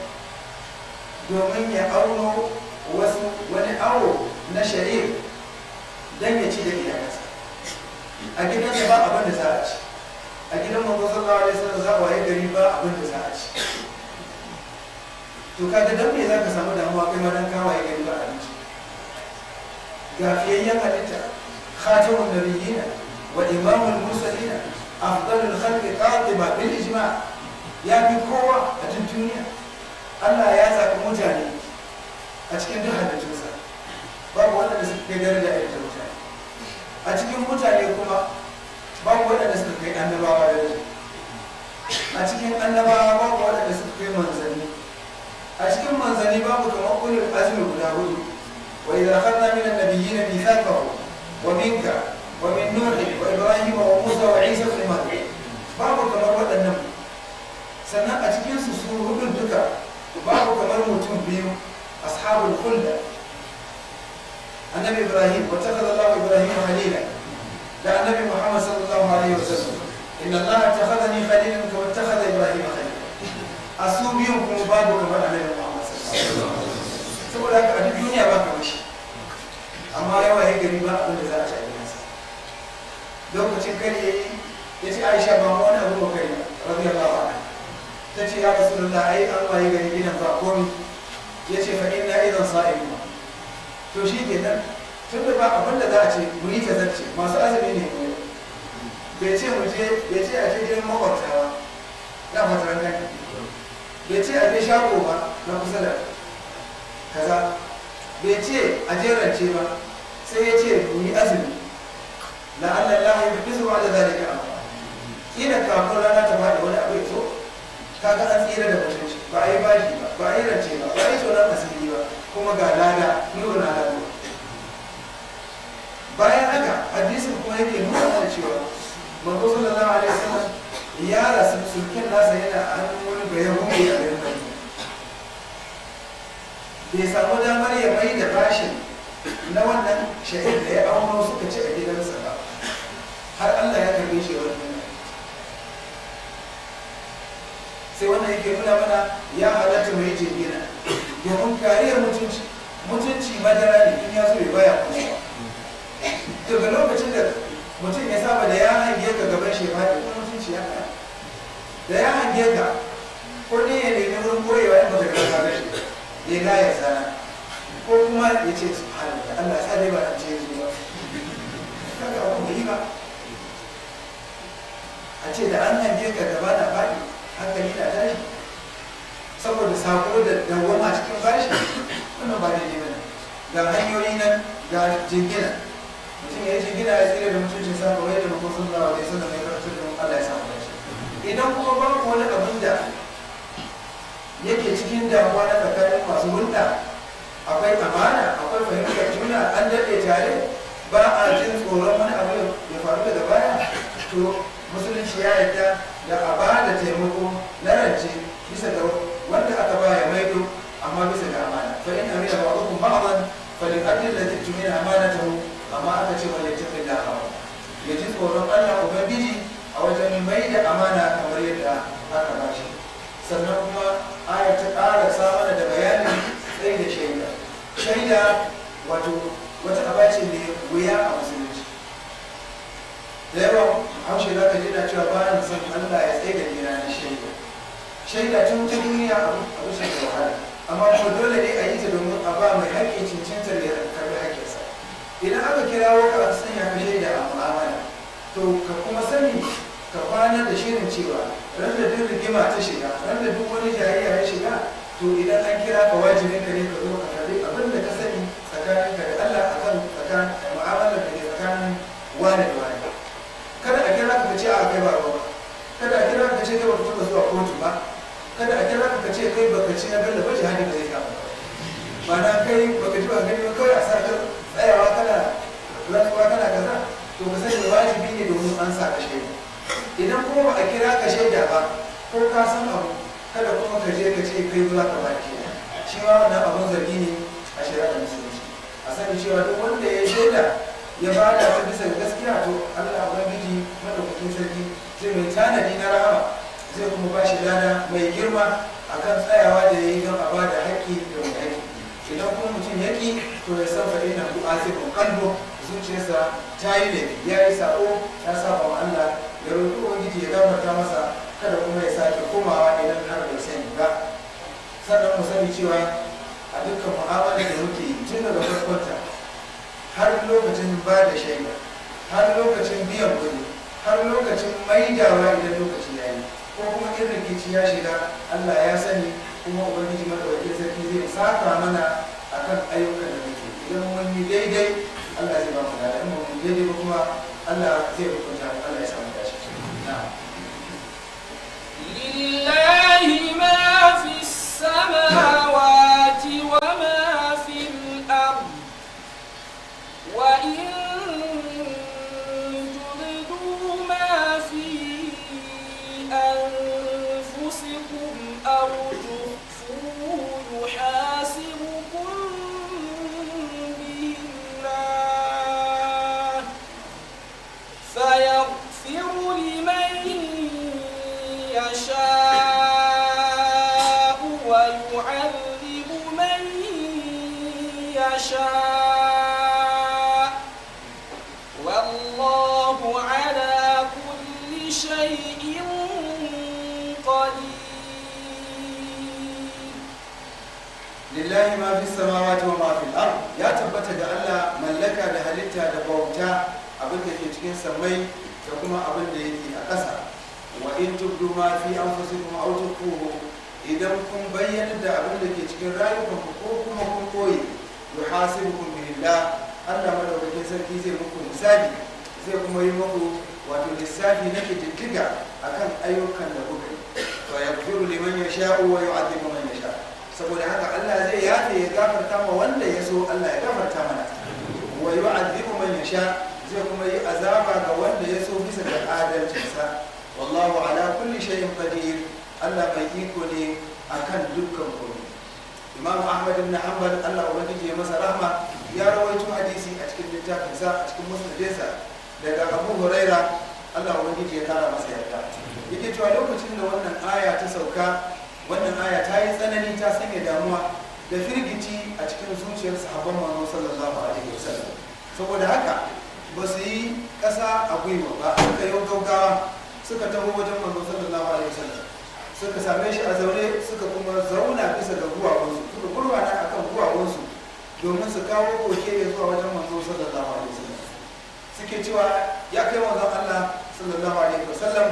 domin ya auno wasu wani awo na shari'a don ya ci da iyalansa a gidansa ba abin da za a ci. A gidan manzo sallallahu alaihi wasallam za waye gari ba abin da za a ci. To kaga dan me zaka samu damuwa kai ma dan kawaye gari ba abinci? Gafiyayyen halitta khatamun nabiyina wa imamul mursalina afdalul khalqi qatiba bil ijma. Ya fi kowa a duniya. Allah ya zaɓi mutane a cikin duk halittunsa. babu wanda da suka kai daraja a ta mutane. A cikin mutane kuma babu wanda da suka kai annabawa daraja. A cikin annabawa babu wanda da suka kai manzanni. A cikin manzanni babu kamar ulul azmi guda huɗu. Wa idza akhadna min an-nabiyyin mithaqahum wa minka wa min nuh wa ibrahim wa musa wa isa ibn maryam. Babu kamar waɗannan. Sannan a cikin su su hudun duka babu kamar mutum biyu ashabul khulda. Annabi ibrahim wa takhadha Allah ibrahim khalila da annabi muhammad sallallahu alaihi wasallam. Inna Allah takhadhani khalilan kama takhadha ibrahim khalila a su biyun kuma babu kamar annabi muhammad sallallahu saboda haka a duk duniya ba kamar shi. Amma yawa ya gari ba abin da za a ci a gidansa. Lokacin kare ya yi ya ce aisha ba wani abu ba kai rabi Allah ba ta ce ya rasu da ai an waye gari gidan ba komi. Ya ce fa inna idan sa'in ba to shi ke nan tun da ba abin da za a ce mu ta zarce masu azumi ne mu. Bai ce mu je bai ce a je gidan makwabta ba na fataran kan bai ce a je shago ba na kusa da kaza. Bai ce a jerance ba sai ya ce mu yi azumi. La'alla Allah ya fi zuwa da zalika. Amma kila kafin rana ta faɗi wani abu ya zo kaga an tsira da mutunci. Ba a ba ba a yi rance ba ba a yi tsoron asiri ba kuma ga lada nuru na lada. Bayan haka hadisin kuma yake nuna mana cewa manzo sallallahu alaihi wasallam ya rasu sulkin nasa yana a hannun wani bayan hukumi a garin Madina. Bai samu damar ya mai da bashin na wannan sha'ir da ya auno suka ci a gidansa ba. Har Allah ya karɓe shi wannan sai wannan yake nuna mana ya halatta mai jingina. Domin kariyar mutunci mutunci madara ne in ya zo ya baya kuma daga lokacin da mutum ya saba da ya hange ka gaban shi ba kuma mutunci ya kaya da ya hange ka ko ne ya nemi wurin koyewa in baka ga ka shi ya ga ya sana ko kuma ya ce subhanallah Allah ya sa dai ba an ce yanzu ba. Kaga abu bai yi ba. A ce da an hange ka gaba na faɗi hankali na tashi. Saboda sako da dawwama cikin bashi wannan ba daidai ba ga hanyoyi nan ga jingina. Mutum ya yi jingina ya tsira da mutuncin sa kawai da mutum sun zawa da sanar mai karatu da Allah ya samu bashi idan kuma ba ku wani abin da yake cikin damuwa na tsakanin masu hulɗa akwai amana akwai fahimtar juna an daɗe tare ba a jin tsoron wani abu ya faru daga baya to musulunci ya yarda da a ba da taimako na rance bisa ga wanda aka ba ya maido amma bisa ga amana. Fa in amina ba'dukum ba'dan fa li qadri alladhi tumina amanatahu amma aka ce wala yattaqi Allah ya ji tsoron Allah ubangiji a wajen mai da amana kamar yadda aka ba shi. Sannan kuma aya ta ƙara samana da bayanin tsaye da shaida. Shaida wato wata aba ce mai wuya a musulunci. Da yawa haushe za ka ji na cewa ba na son Allah ya tsaye da ni na shaida. Shaida tun ta duniya abu sai da wahala. Amma kuma dole ne a yi ta domin a ba mai haƙƙi cincintar ya karɓi haƙƙinsa. Idan aka kirawo ka a sanya ka shaida a mu'amala to ka kuma sani ka kwana da shirin cewa ran da duk rigima ta shiga ran da duk wani jayayya ya shiga to idan an kira ka wajibin ka ne ka zo ka karɓi abin da ka sani tsakanin ka da Allah akan tsakanin mu'amalar da ke tsakanin wani da wani kada a kira ka ce a kai ba ruwa kada a kira ka ce kai baka taɓa zuwa kotu ba. Kada a kira ka ce kai baka ci na bello ba jihadi ba zai kama. Ba na kai baka ji ba gani ba kawai a sa ka tsayawa kana rantsuwa kana kaza to ka sani wajibi ne domin an sa ka shaida. Idan kuma ba a kira ka shaida ba ko ka san abu kada kuma ka je ka ce kai za ka ba shaida. Shi ma wannan abun zargi ne a shari'ar musulunci. A sani cewa duk wanda ya shaida ya ba da ta bisa gaskiya to Allah ubangiji madaukakin sarki zai mai tanadi na rahama. Zai kuma ba shi lada mai girma akan tsayawa da ya yi don a ba da haƙƙi da mai haƙƙi. Idan kuma mutum ya ƙi to ya san faɗi na buƙa sai kun kalbo zuciyarsa ta yi laifi. Ya yi saƙo ya saba wa Allah. Ya roƙi ubangiji ya gafarta masa kada kuma ya sake komawa idan har bai sani ba. Sannan mu sani cewa a dukkan mu'amalar da muke yi tun daga farkonta har lokacin ba da shaida har lokacin biyan kuɗi har lokacin maidawa idan lokaci ya yi ko kuma in rikici ya shiga Allah ya sani kuma ubangiji madawaki sarki zai saka mana akan ayyukan da muke. Idan mun yi daidai Allah zai ba mu da in mun yi daidai ba kuma Allah zai hukunta Allah ya samu dashi lillahi ma fi samawati شيء قدير lillahi ma fi samawati wa ma fil ard ya tabbata ga Allah mallaka da halitta da bauta abin da ke cikin samai da kuma abin da yake a ƙasa wa in tubdu ma fi anfusikum aw tukhfuhu idan kun bayyana da abin da ke cikin rayukanku ko kuma kun koyi yuhasibukum billah Allah madaukakin sarki zai muku misali zai kuma yi muku wato lissafi na kididdiga akan ayyukan da kuka yi. Wa yaghfiru liman yasha'u wa yu'adhibu man yasha' saboda haka Allah zai yafe ya gafarta ma wanda ya so Allah ya gafarta mana. Wa yu'adhibu man yasha zai kuma yi azaba ga wanda ya so bisa ga adalcinsa. Wallahu ala kulli shay'in qadir. Allah mai iko ne akan dukkan komai. Imam Ahmad ibn Hanbal Allah ubangiji ya masa rahma ya rawaito hadisi a cikin littafinsa a cikin musnadinsa. Daga Abu Huraira Allah ubangiji ya kara masa yarda. Yake cewa lokacin da wannan aya ta sauka wannan aya ta yi tsanani ta sanya damuwa da firgici a cikin zuciyar sahabban manzo sallallahu alaihi wasallam. Saboda haka ba su yi ƙasa a gwiwa ba suka yi gaugawa suka taho wajen manzo sallallahu alaihi wasallam. Suka same shi a zaune suka kuma zauna bisa ga guwawansu suka gurwana akan guwawansu domin su kawo koke ya zuwa wajen manzo sallallahu alaihi wasallam. Suke cewa ya kai manzon Allah sallallahu alaihi wasallam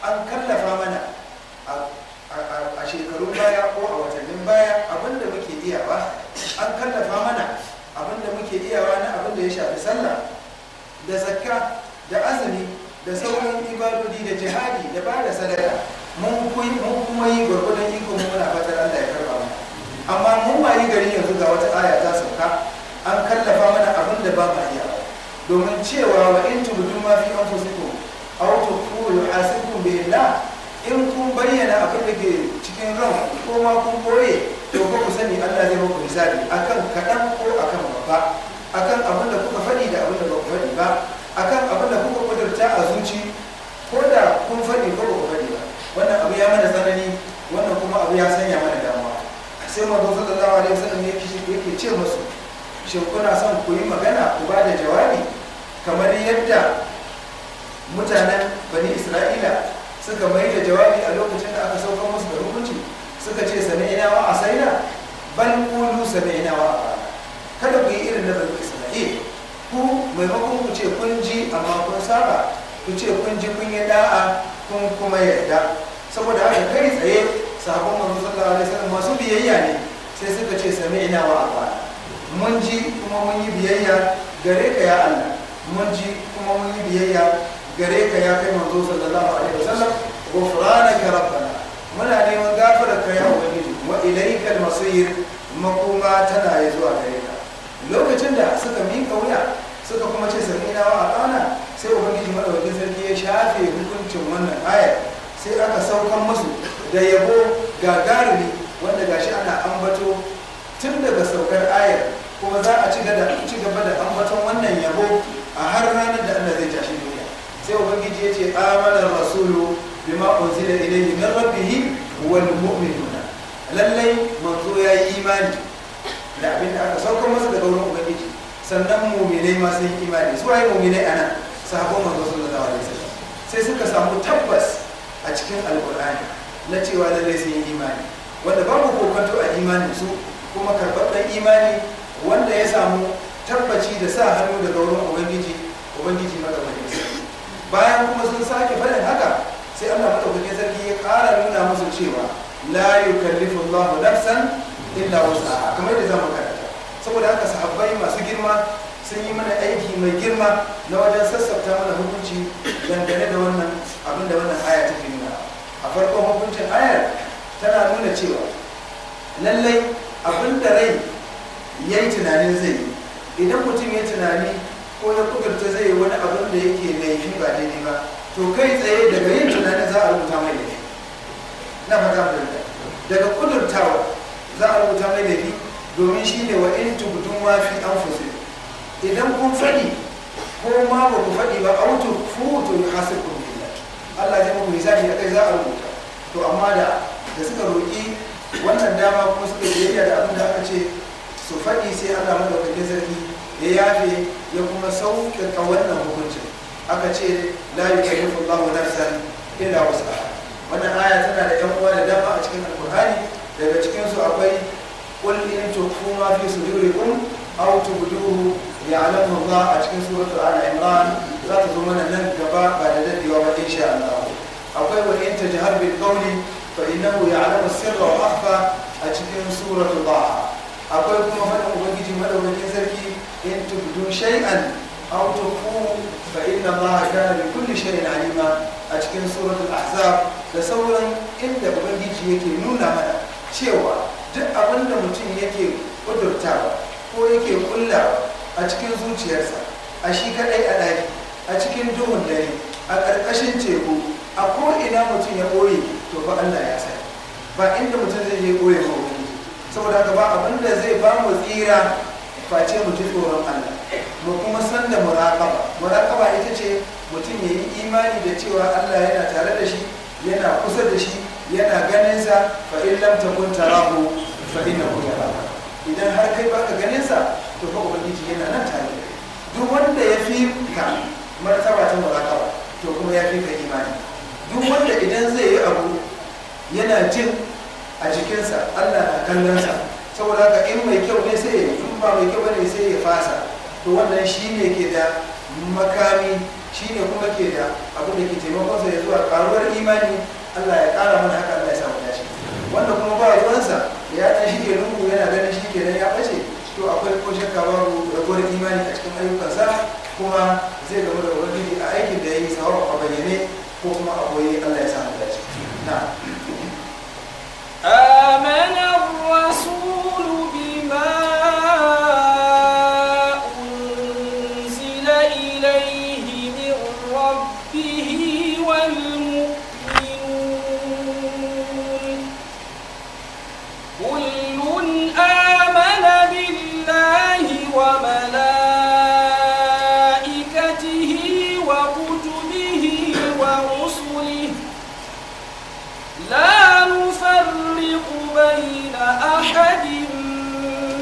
an kallafa mana a shekarun baya ko a watannin baya abin da muke iyawa. An kallafa mana abin da muke iyawa na abin da ya shafi sallah da zakka da azumi da sauran ibadodi da jihadi da ba da sadaka. Mun kuma yi gwargwadon iko mu muna fatar Allah ya karɓa mu. Amma mun wayi gari yanzu ga wata aya ta sauka an kallafa mana abin da ba ma iyawa. Domin cewa wa in tubdu ma fi anfusikum aw tuqulu yuhasibukum billah in kun bayyana abin da ke cikin ran ko ma kun koye to ko ku sani Allah zai muku hisabi akan kaɗan ko akan babba akan abin da kuka faɗi da abin da ba ku faɗi ba akan abin da kuka kudurta a zuci ko da kun faɗi ko ba ku faɗi ba. Wannan abu ya mana tsanani wannan kuma abu ya sanya mana damuwa. Sai manzo sallallahu alaihi wasallam yake yake ce musu shin kuna son ku yi magana ku ba da jawabi? Kamar yadda mutanen bani isra'ila suka mai da jawabi a lokacin da aka sauka musu da hukunci suka ce sami'ina wa asaina bal qulu sami'ina wa kada ku yi irin na bani isra'il. Ku maimakon ku ce kun ji amma kun saba ku ce kun ji kun yi da'a kun kuma yarda. Saboda haka kai tsaye sahabban manzo sallallahu alaihi wasallam masu biyayya ne sai suka ce sami'ina wa mun ji kuma mun yi biyayya gare ka ya Allah. Mun ji kuma mun yi biyayya gare ka ya kai manzo sallallahu alaihi wasallam ghufranaka rabbana. Muna neman gafarar ka ya ubangiji wa ilaikal masir makoma tana ya zuwa gare ka. Lokacin da suka mika wuya suka kuma ce sami'na wa ata'na sai ubangiji madaukakin sarki ya shafe hukuncin wannan ayar. Sai aka saukan musu da yabo gagarumi wanda gashi ana ambato tun daga saukar ayar kuma za a ci gaba da ambaton wannan yabo a har ranar da Allah zai tashi duniya. Sai ubangiji ya ce amana rasulu bima unzila ilayhi min rabbih wal mu'minuna. Lallai manzo ya yi imani da abin da aka saukar masa daga wurin ubangiji. Sannan mu'minai ma sun yi imani. Su waye mu'minai ana sahabban manzo sallallahu alaihi wasallam. Sai suka samu tabbas a cikin alqur'ani na cewa lallai sun yi imani. Wanda babu kokonto a imanin su kuma karɓaɓɓen imani wanda ya samu tabbaci da sa hannu daga wurin ubangiji ubangiji madaukakin sarki bayan kuma sun sake faɗin haka sai allah madaukakin sarki ya ƙara nuna musu cewa la yukallifu allahu nafsan illa wus'aha. Kamar da za mu karanta. Saboda haka sahabbai masu girma sun yi mana aiki mai girma na wajen sassafta mana hukunci dangane da wannan abin da wannan aya take nuna. A farkon hukuncin ayar tana nuna cewa lallai abin da rai ya yi tunanin zai yi idan mutum ya tunani ko ya kudurta zai yi wani abin da yake laifi ba daidai ba to kai tsaye daga yin tunanin za a rubuta mai laifi. Na fata da daga kudurtawa za a rubuta mai laifi domin shi ne wa in tubutun ma fi anfusi idan kun faɗi ko ma ba ku faɗi ba autu futu yuhasibukum billah. Allah ya muku hisabi akai za a rubuta. To amma da da suka roƙi wannan dama kuma suka biyayya da abin da aka ce su faɗi sai Allah madaukakin sarki ya yafe ya kuma sauƙaƙa wannan hukuncin. Aka ce la yukallifu Allahu nafsan illa wus'aha. Wannan aya tana da ƴan uwa da dama a cikin alƙur'ani daga cikin su akwai qul in tukhfu ma fi sudurikum aw tubduhu ya'lamu Allah. A cikin suratul al-imran za ta zo mana nan gaba ba da dadewa ba insha Allah. Akwai wa in tajhar bil qawli fa innahu ya'lamu sirra wa akhfa. A cikin suratul Taha. Akwai kuma faɗin ubangiji madaukakin sarki fa inna allaha kana bi kulli shay'in alima a cikin suratul ahzab da sauran inda ubangiji yake nuna mana cewa duk abin da mutum yake kudurtawa ko yake kullawa a cikin zuciyarsa a shi kadai a ɗaki a cikin duhun dare a ƙarƙashin teku a ko ina mutum ya ɓoye to fa Allah ya sani. Ba inda mutum zai je ɓoye ubangiji. Saboda haka ba abin da zai ba mu tsira face mu ji tsoron Allah. Mu kuma san da muraƙaba muraƙaba ita ce mutum ya yi imani da cewa Allah yana tare da shi yana kusa da shi yana ganin sa fa in lam takun tarahu fa innahu yaraka. Idan har kai baka ganin sa to fa ubangiji yana nan tare duk wanda ya fi ka martaba ta muraƙaba to kuma ya fi ka imani. Duk wanda idan zai yi abu yana jin a jikinsa Allah na kallon sa saboda haka in mai kyau ne sai ya yi ba mai kyau ba ne sai ya fasa. To wannan shine ke da makami shine kuma ke da abin da ke taimakon sa ya zuwa karuwar imani. Allah ya kara mana haka Allah ya samu dace. Wanda kuma ba ruwansa ya dan shige lungu yana ganin shi kenan ya bace to akwai ko shakka babu raguwar imani a cikin ayyukansa kuma zai gamu da ubangiji a aikin da ya yi sawa a bayyane ko kuma a ɓoye كل آمن بالله وملائكته وكتبه ورسله. لا نفرق بين أحد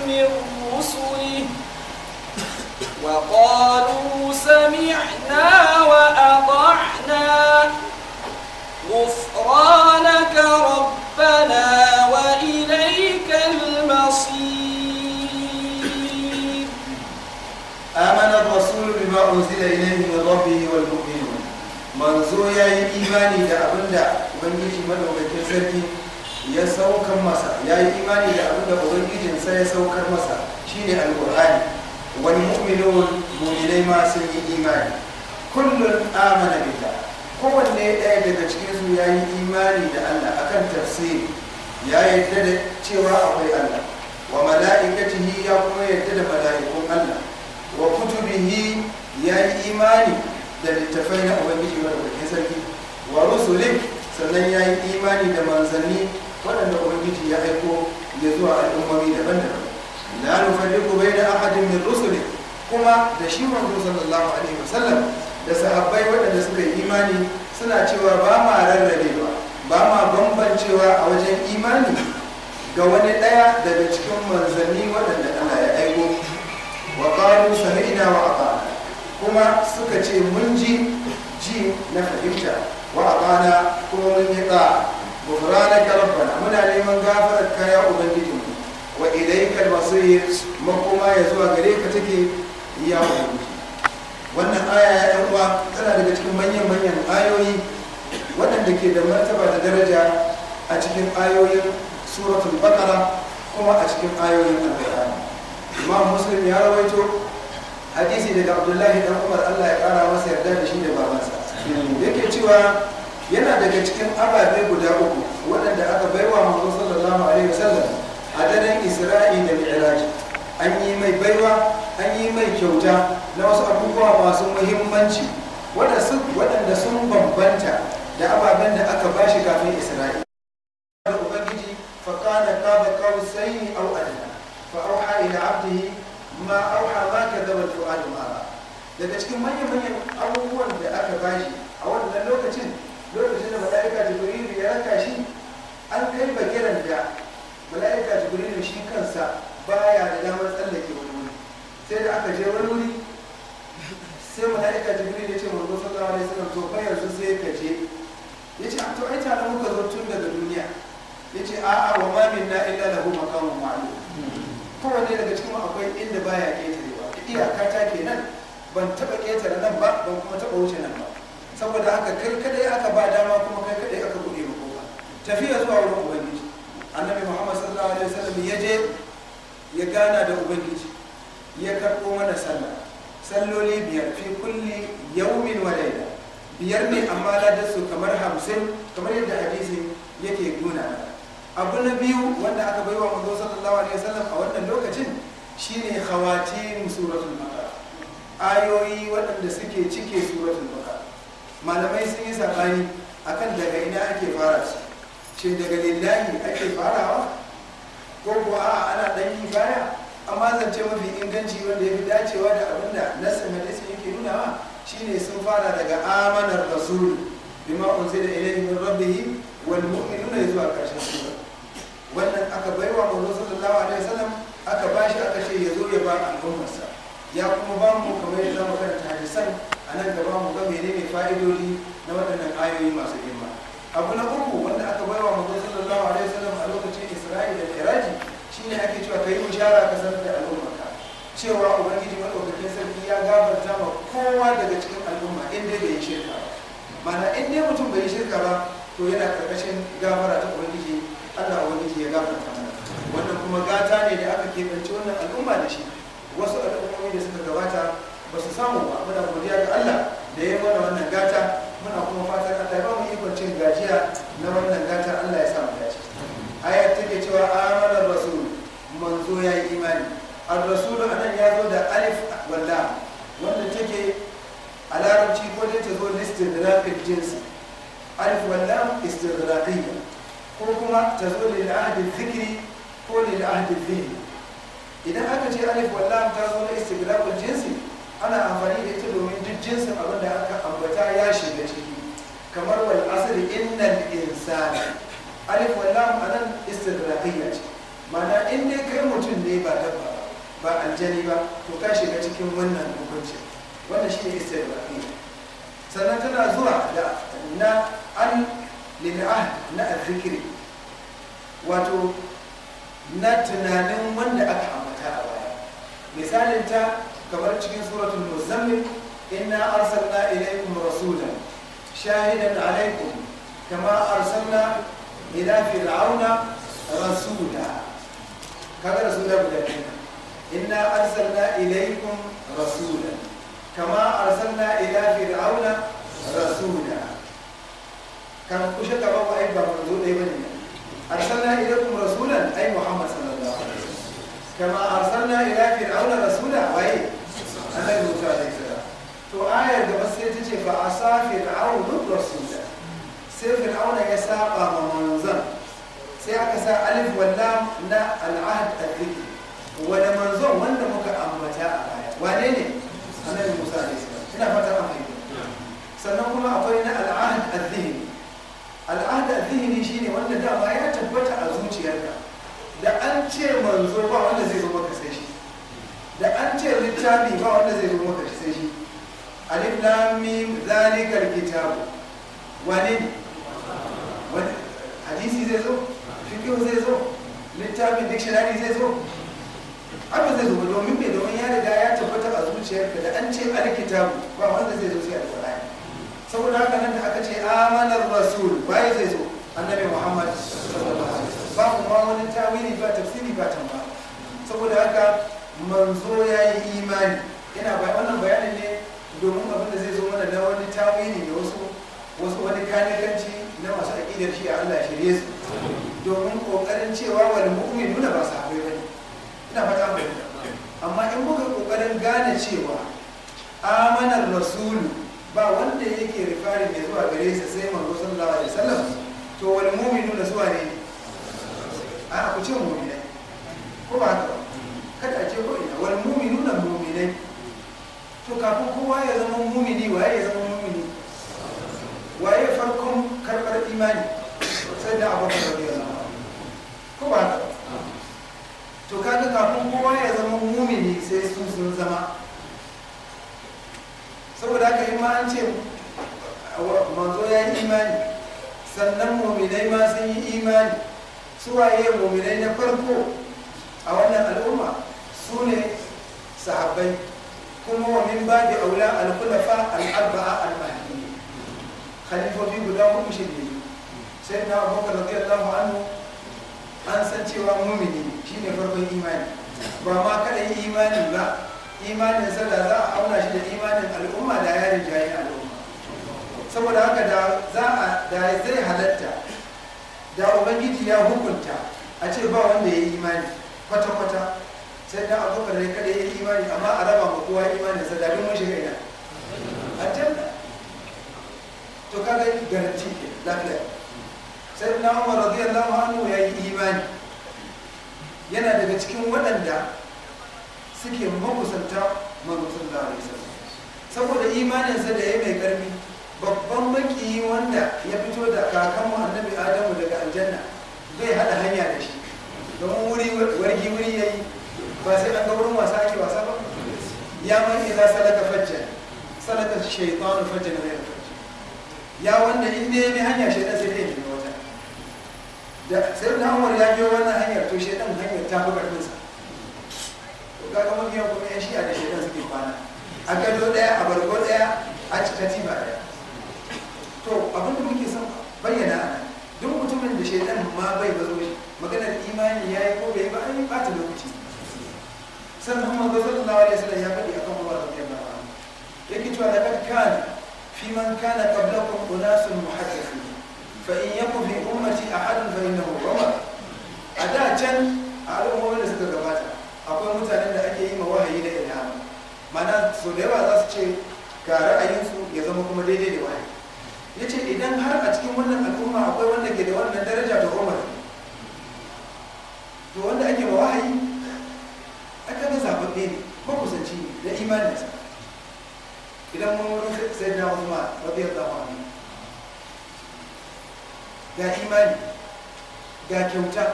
من رسله. وقالوا سمعنا وأطعنا غفرانك unzila ilayhi min rabbihi wal mu'minun manzo yayi imani da abin da ubangiji madaukakin sarki ya saukar masa yayi imani da abin da ubangijin sa ya saukar masa shine alqur'ani wal mu'minun mu'minai ma sun yi imani kullun amana billah kowanne ɗaya daga cikin su yayi imani da Allah akan tafsiri ya yarda da cewa akwai Allah wa mala'ikatihi ya kuma yarda da mala'ikun Allah wa kutubihi ya yi imani da littafai na ubangiji madaukakin sarki wa rusulin sannan ya yi imani da manzanni waɗanda ubangiji ya aiko ya zuwa al'ummomi daban-daban. La nufarriqu baina ahadin min rusuli kuma da shi manzo sallallahu alaihi wasallam da sahabbai waɗanda suka yi imani suna cewa ba ma rarrabewa ba ma bambancewa a wajen imani ga wani ɗaya daga cikin manzanni waɗanda Allah ya aiko. Wa qalu sami'na wa ata'na. Kuma suka ce mun ji ji na fahimta. Wa abana kuma mun yi ɗa gufranaka rabbana. Muna neman gafarar kaya ubangijinmu. Wa ilayka al-masir. Makoma ya zuwa gare ka take ya ubangiji. Wannan aya ya yan uwa tana daga cikin manyan manyan ayoyi waɗanda ke da martaba da daraja a cikin ayoyin suratul baqara kuma a cikin ayoyin alqur'ani. Imam muslim ya rawaito hadisi daga abdullahi dan umar allah ya kara masa yarda da shi da babansa. Yake cewa yana daga cikin ababe guda uku waɗanda aka baiwa manzo sallallahu alaihi wasallam a daren isra'i da mi'raj. An yi mai baiwa an yi mai kyauta na wasu abubuwa masu muhimmanci waɗanda sun bambanta da ababen da aka bashi kafin isra'i. Ubangiji fa kana qaba qausaini aw adna fa auha auha ma kadaba al-fu'ad ma daga cikin manyan manyan abubuwan da aka bashi a wannan lokacin lokacin da mala'ika jibril ya raka shi an kai bagiran da mala'ika jibril shi kansa baya da damar tsallake wani wuri. Sai da aka je wani wuri sai mala'ika jibril ya ce manzo sallallahu alaihi wasallam to fa yanzu sai ka je. Ya ce to ai tare muka zo tun daga duniya. Ya ce a'a wa ma minna illa lahu maqamun ma'lum. Kowanne daga cikin akwai inda baya ketarewa iyaka ta kenan ban taba ƙetare nan ba ban kuma taba wuce nan ba. Saboda haka kai kadai aka ba dama kuma kai kadai aka buɗe ma ƙofa. Tafiya zuwa wurin ubangiji. Annabi muhammad sallallahu alaihi wasallam ya je ya gana da ubangiji ya karɓo mana sallah. Salloli biyar fi kulli yawmin wa layla. Biyar ne amma ladar su kamar hamsin kamar yadda hadisin yake nuna abu na biyu wanda aka bai wa manzo sallallahu alaihi wasallam a wannan lokacin shine khawatim suratul baqara. Ayoyi waɗanda suke cike suratul baqara. Malamai sun yi saɓani akan daga ina ake fara su. Shin daga lillahi ake farawa? Ko kuwa a'a ana ɗan yi baya? Amma zance mafi inganci wanda ya fi dacewa da abin da nassin hadisi yake nunawa shine sun fara daga amanar rasul bima unzila ilayhi min rabbih wal mu'minuna zuwa ƙarshen sura. Wannan aka baiwa manzo sallallahu alaihi wasallam aka bashi aka ce ya zo ya ba al'ummarsa. Ya kuma ba mu kamar yadda za mu karanta hadisan a nan gaba mu ga menene fa'idodi na waɗannan ayoyi masu girma. Abu na uku wanda aka baiwa manzo sallallahu alaihi wasallam a lokacin Isra'i da Miraji shine ake cewa kai bishara ka sanar da al'ummarka. Cewa ubangiji madaukakin sarki ya gafarta ma kowa daga cikin al'umma in dai bai shirka ba. Mana in dai mutum bai yi shirka ba to yana ƙarƙashin gafara ta ubangiji Allah ubangiji ya gafarta mana wannan kuma gata ne da aka keɓance wannan al'umma da shi. Wasu al'ummomi da suka gabata ba su samu ba. Muna godiya ga Allah da ya mana wannan gata. Muna kuma fatan Allah ya ba mu ikon cin gajiya na wannan gata. Allah ya sa mu dace. Ayat take cewa amana rasul. Manzo ya yi imani. Ar-rasul a nan ya zo da alif walla wanda take a larabci ko dai ta zo listin jinsi. Alif walla istighraqiyya ko kuma ta zo lil ahdi dhikri ko lil ahdi dhihni idan aka ce alif walla ta zo na istighraqul jinsi ana amfani da ita domin duk jinsin abin da aka ambata ya shiga ciki kamar wal asri innal insana alif wallam a nan istighraqiyya ce ma'ana in dai kai mutum ne ba dabba ba aljani ba to ka shiga cikin wannan hukunci wannan shine istighraqiyya sannan tana zuwa da na an lil na azzikri wato na tunanin wanda aka ambata a baya. Misalin ta kamar cikin suratul muzammil inna arsalna ilaykum rasulan shahidan alaykum kama arsalna ila fir'auna rasula kaga rasula guda biyu inna arsalna ilaykum rasulan kama arsalna ila fir'auna rasula kan kushe ka ba ai ba manzo dai ba ne. Arsalna ilaykum rasulan ai muhammad sallallahu alaihi wasallam kama arsalna ila fir'auna rasula wai annabi musa alaihi salam to ayar gaba sai ta ce fa asa fir'aunu rasula sai fir'auna ya saba ma manzon sai aka sa alif wallam na al'ahd al-dhikr wani manzon wanda muka ambata a baya wane ne annabi musa alaihi salam ina fata an fahimta sannan kuma akwai na al'ahd al-dhihni al'ahd al-dhihni shine wanda dama ya tabbata a zuciyarka. Da an ce manzo ba wanda zai zo maka sai shi. Da an ce littafi ba wanda zai zo maka sai shi. Alif lam mim zalikal kitabu. Wani hadisi zai zo? Fikihu zai zo? Littafin dictionary zai zo? Haka zai zo domin me? Domin ya riga ya tabbata a zuciyarka da an ce alkitabu ba wanda zai zo sai alqur'ani. Saboda haka nan da aka ce amanar rasul waye zai zo? Annabi muhammad sallallahu alaihi wasallam. Ba kuma wani tawili ba tafsiri ba tamba saboda haka manzo ya yi imani. Ina ba wannan bayanin ne domin abin da zai zo mana na wani tawili da wasu wasu wani kanikanci na masu aƙidar shi a Allah shirye su. Domin ƙoƙarin cewa wani mu'min nuna ba sahabbai ba ne. Ina fata mu amma in muka ƙoƙarin gane cewa amanar rasulu ba wanda yake rifarin ya zuwa gare sa sai manzo sallallahu alaihi wasallam. To wal mu'minuna suwa ne? A ku ce mu'minai. Ko ba ba? Kada ce ko ina. Wal mu'minuna mu'minai. To kafin kowa ya zama mu'mini waye ya zama mu'mini? Waye farkon karɓar imani? Sai da abokan radiyallahu anhu. Ko ba haka to kaga kafin kowa ya zama mu'mini sai su sun zama saboda haka in ma an ce manzo ya yi imani sannan muminai ma sun yi imani suwaye muminai na farko a wannan al'umma? Su ne sahabbai. Kuma wa min babi aula al-khulafa al-arba'a al-mahdiyyin khalifofi guda huɗu shi ne. Sai na abubakar radiyallahu anhu an san cewa mumini shine farkon imani. Ba ma kada imani ba imanin sa za a auna shi da imanin al'umma da ya rinjaye al'umma. Saboda haka da za a da zai halatta da ubangiji ya hukunta a ce ba wanda ya yi imani kwata-kwata sai da abubakar ne kada ya yi imani amma a raba ma kowa imani sa da mun shiga ina aljanna. To kaga garanti ke lafiya. Sai na umar radiyallahu anhu ya yi imani. Yana daga cikin waɗanda suke makusanta manzo sallallahu alaihi saboda imaninsa da ya mai ƙarfi babban makiyi wanda ya fito da kakanmu annabi adamu daga aljanna zai hada hanya da shi. Domin wuri wargi wuri yayi ba sai an ga wurin wasa ake wasa ba. Ya man idza salaka fajjan salaka shaytanu fajjan ghayra fajjan. Ya wanda in dai bi hanya shaytan sai dai ne wata. Da sai na Umar ya biyo wannan hanyar to shaytan hanyar ta fi ƙarfin sa to kaga mafiyan kuma yan shi'a da shaytan suke kwana. A gado ɗaya a bargo ɗaya a katiba ɗaya to abin da muke son bayyana a duk mutumin da shaidan ma bai bazo shi maganar imani ya yi ko bai ba an yi ɓata lokaci. Sannan kuma ga sallallahu alaihi wasallam ya faɗi akan Umar radiyallahu anhu. Yake cewa laqad kana fi man kana qablakum unasun muhaddithun fa in yakun fi ummati ahadun fa innahu Umar. A da can a al'ummomin da suka gabata akwai mutanen da ake yi ma wahayi da ilhama mana so da yawa za su ce ga ra'ayinsu ya zama kuma daidai da wahayi. Ya ce idan har a cikin wannan al'umma akwai wanda ke da wannan daraja da umar. To wanda ake ma wahayi aka ga zababbe ne makusanci ne da imaninsa. Idan mun wani sai na usman radiyallahu anhu ga imani ga kyauta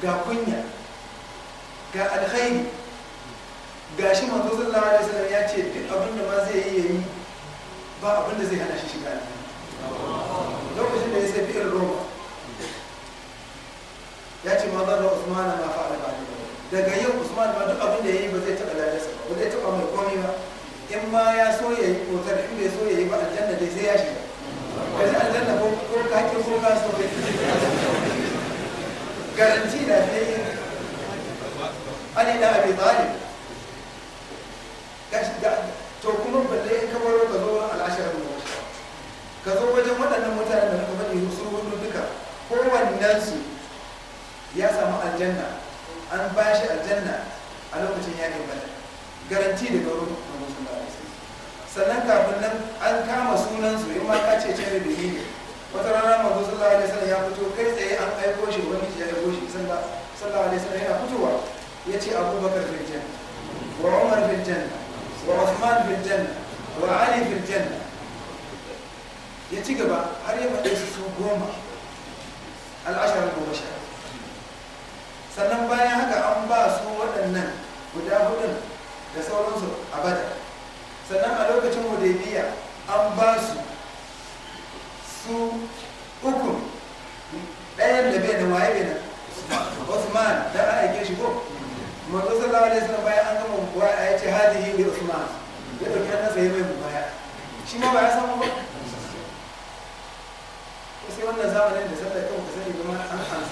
ga kunya ga alkhairi ga shi manzo sallallahu alaihi wasallam ya ce duk abin da ma zai yi yayi ba abin da zai hana shi shiga aljanna. Lokacin da ya sai fi'ir roma ya ce ma zarra usman ma fa'ala ba daga yau usman ma duk abin da yayi ba zai taɓa ladarsa ba zai taɓa mai komai ba. In ma ya so ya yi kotar in bai so ya yi ba aljanna dai sai ya shiga. Wani aljanna ko ko ka ki ko ka so garanti da ne Ali da Abi Talib gashi to kuma balle in ka baro ka zo al'asharar mu. Ka zo wajen waɗannan mutanen da muka faɗi su huɗu duka. Kowannen su ya samu aljanna. An ba shi aljanna a lokacin yaƙin badar garanti Muhammad sallallahu alaihi wasallam. Sannan kafin nan an kama sunan su in ma ka ce ce da ne. Wata rana Muhammad sallallahu alaihi wasallam ya fito kai tsaye an aiko shi wani ya aiko shi sallallahu alaihi wasallam yana fitowa. Ya ce abubakar fil janna wa umar fil janna وعثمان في الجنة وعلي في الجنة ya ci gaba har ya faɗe su su goma al'ashar mubashar sannan bayan haka an ba su waɗannan guda hudun da sauransu a bada sannan a lokacin hudaybiya an ba su su uku ɗayan da bai da waye bai nan Usman manzo sallallahu alaihi wasallam bayan an gama mubaya ya hadihi li Usman. Ya ɗauki hannun sa ya mai shi ma ba ya samu ba. Sai wannan zamanin da kan ka sani kuma an an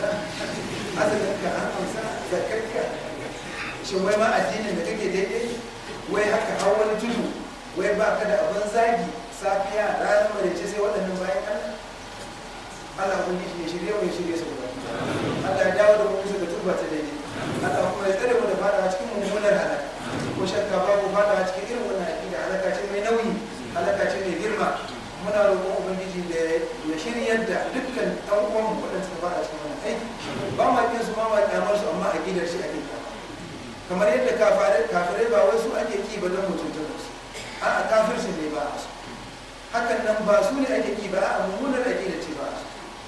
wai ma addinin da kake daidai? Wai haka wani tudu? Wai ba ka da abin zagi safiya ranar maraice sai waɗannan bayan Allah? Allah kun ya shirye mu ya shirye su ba Allah ya dawo da mu bisa ga turba ta daidai. Allah kuma ya tsare mu da fadawa cikin mummunar halaka. Ko shakka babu fadawa cikin irin wannan aƙida. Halaka ce mai nauyi halaka ce mai girma. Muna roƙon ubangiji da ya shiryar da dukkan ɗan uwan waɗanda suka fada cikin wannan aiki. Ba ma kin su ba ma kyamar su amma aƙidar shi ake kamar yadda kafirai ba wai su ake ki ba don mutuntar da su. A'a kafirci ne ba su. Hakan nan ba su ne ake ki ba a mummunar aƙida ce ba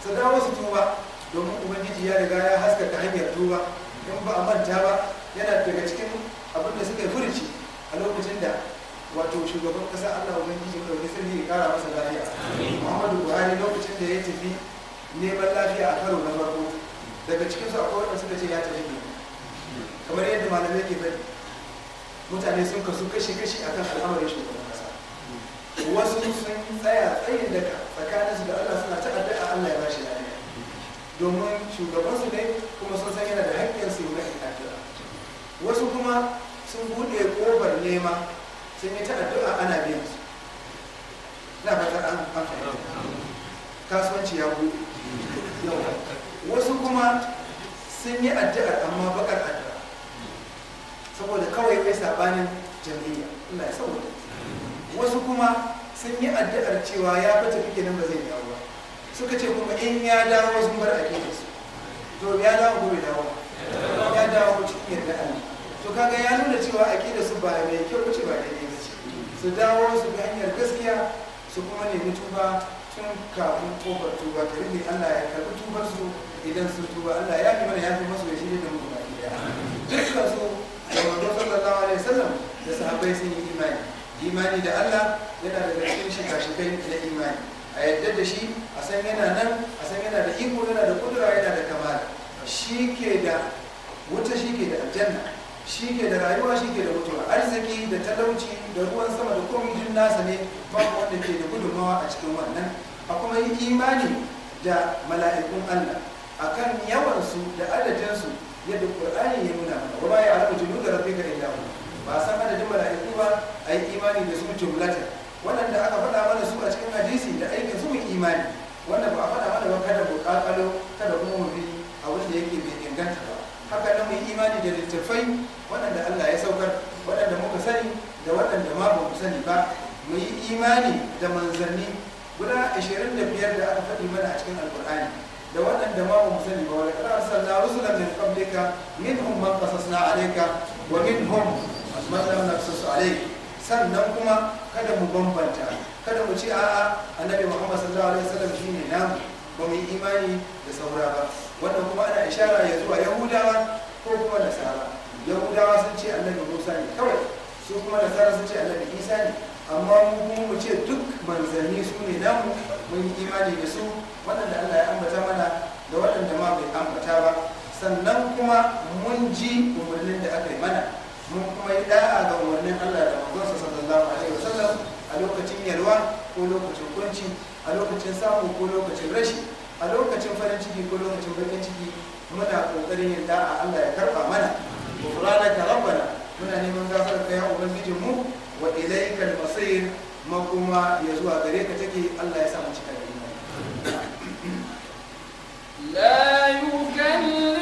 su dawo su tuba domin ubangiji ya riga ya haskaka hanyar tuba. In ba a manta ba yana daga cikin abin da suka yi furuci a lokacin da wato shugaban kasa allah ubangiji ɗauki sirri ya kara masa lafiya. Muhammadu buhari lokacin da ya tafi neman lafiya a karo na farko daga cikinsu akwai wanda suka ce ya tafi ne. Kamar yadda malamai ke faɗi mutane sun kasu kashi-kashi akan al'amarin shugaban kasa wasu sun tsaya tsayin daga tsakaninsu da allah suna ta addu'a allah ya ba shi lafiya. Domin shugabansu ne kuma sun san yana da haƙƙin su na addu'a. Wasu kuma sun buɗe ƙofar nema sun yi ta addu'a ana biyan su. Na fatar an kasuwanci ya buɗe. Wasu kuma sun yi addu'ar amma bakar addu'a. Saboda kawai kai sabanin jam'iyya. Allah ya saboda wasu kuma sun yi addu'ar cewa ya fita fike nan ba zai dawo ba. Suka ce kuma in ya dawo sun bar aqidar su. To ya dawo bai dawo? Ya dawo cikin yadda Allah. To kaga ya nuna cewa aqidar su ba mai kyau ce ba daidai ba ce. Su dawo su ga hanyar gaskiya su kuma nemi tuba tun kafin ƙofar tuba. Ta rufe Allah ya karɓi tubar su idan sun tuba Allah ya fi mana ya fi masu ya shirya da mu baki ɗaya dukkan su da manzo sallallahu alaihi wasallam da sahabbai sun yi imani. Imani da Allah yana daga cikin shika-shikai na imani. A yadda da shi a san yana nan a san yana da iko yana da kudura yana da kamala. Shi ke da wuta shi ke da aljanna. Shi ke da rayuwa shi ke da mutuwa. Arziki da talauci da ruwan sama da komai duk nasa ne. Babu wanda ke da gudunmawa a cikin wannan. A kuma yi imani da mala'ikun Allah akan yawansu da adadinsu yadda Qur'ani ya nuna mana. Wa ma ya'lamu junuda rabbika illa hu ba san adadin mala'iku ba a yi imani da su jumlatan. Waɗanda aka faɗa mana su a cikin hadisi da aikin su mun imani wanda ba a faɗa mana ba kada mu kakalo kada kuma mu bi a wanda yake bai inganta ba. Haka nan mu imani da littattafai waɗanda Allah ya saukar waɗanda muka sani da waɗanda ma ba mu sani ba. Mu yi imani da manzanni guda 25 da aka faɗi mana a cikin alkur'ani da waɗanda ma ba mu sani ba. Wala kana arsalna rusulan min qablika minhum man qasasna alayka wa minhum man lam naqsus alayk. Sannan kuma kada mu bambanta. Kada mu ce a'a annabi Muhammad sallallahu alaihi wasallam shine namu. Ba mu yi imani da saura ba. Wannan kuma ana ishara ya zuwa yahudawa ko kuma nasara. Yahudawa sun ce annabi Musa ne kawai su kuma nasara sun ce annabi Isa ne. Amma mu kuma mu ce duk manzanni su ne namu mun yi imani da su. Waɗanda Allah ya ambata mana da waɗanda ma bai ambata ba. Sannan kuma mun ji umarnin da aka yi mana. mun kuma yi da'a ga umarnin Allah da manzonsa sallallahu alaihi wasallam a lokacin yalwa ko lokacin kunci a lokacin samu ko lokacin rashi a lokacin farin ciki ko lokacin bakin ciki. Muna ƙoƙarin yin da'a Allah ya karɓa mana. Ghufranaka rabbana. Muna neman gafarar ka ya ubangijin mu wa ilayka al-masir. Makoma ya zuwa gare ka take. Allah ya sa mu cika da la yukallimu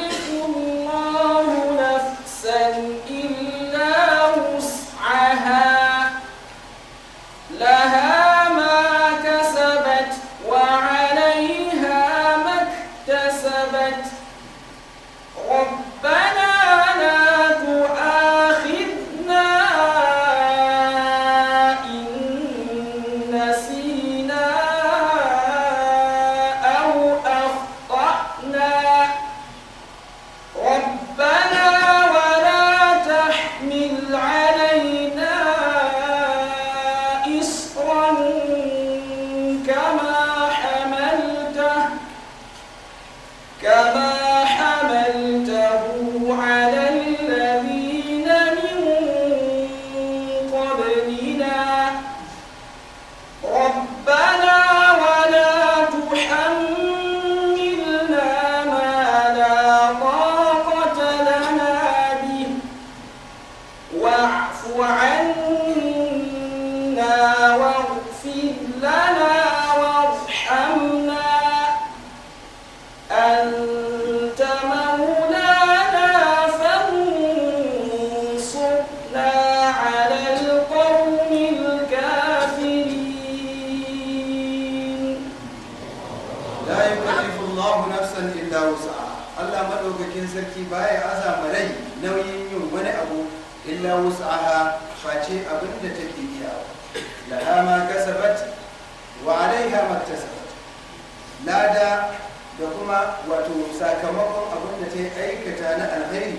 sakamakon abin da ta aikata na alheri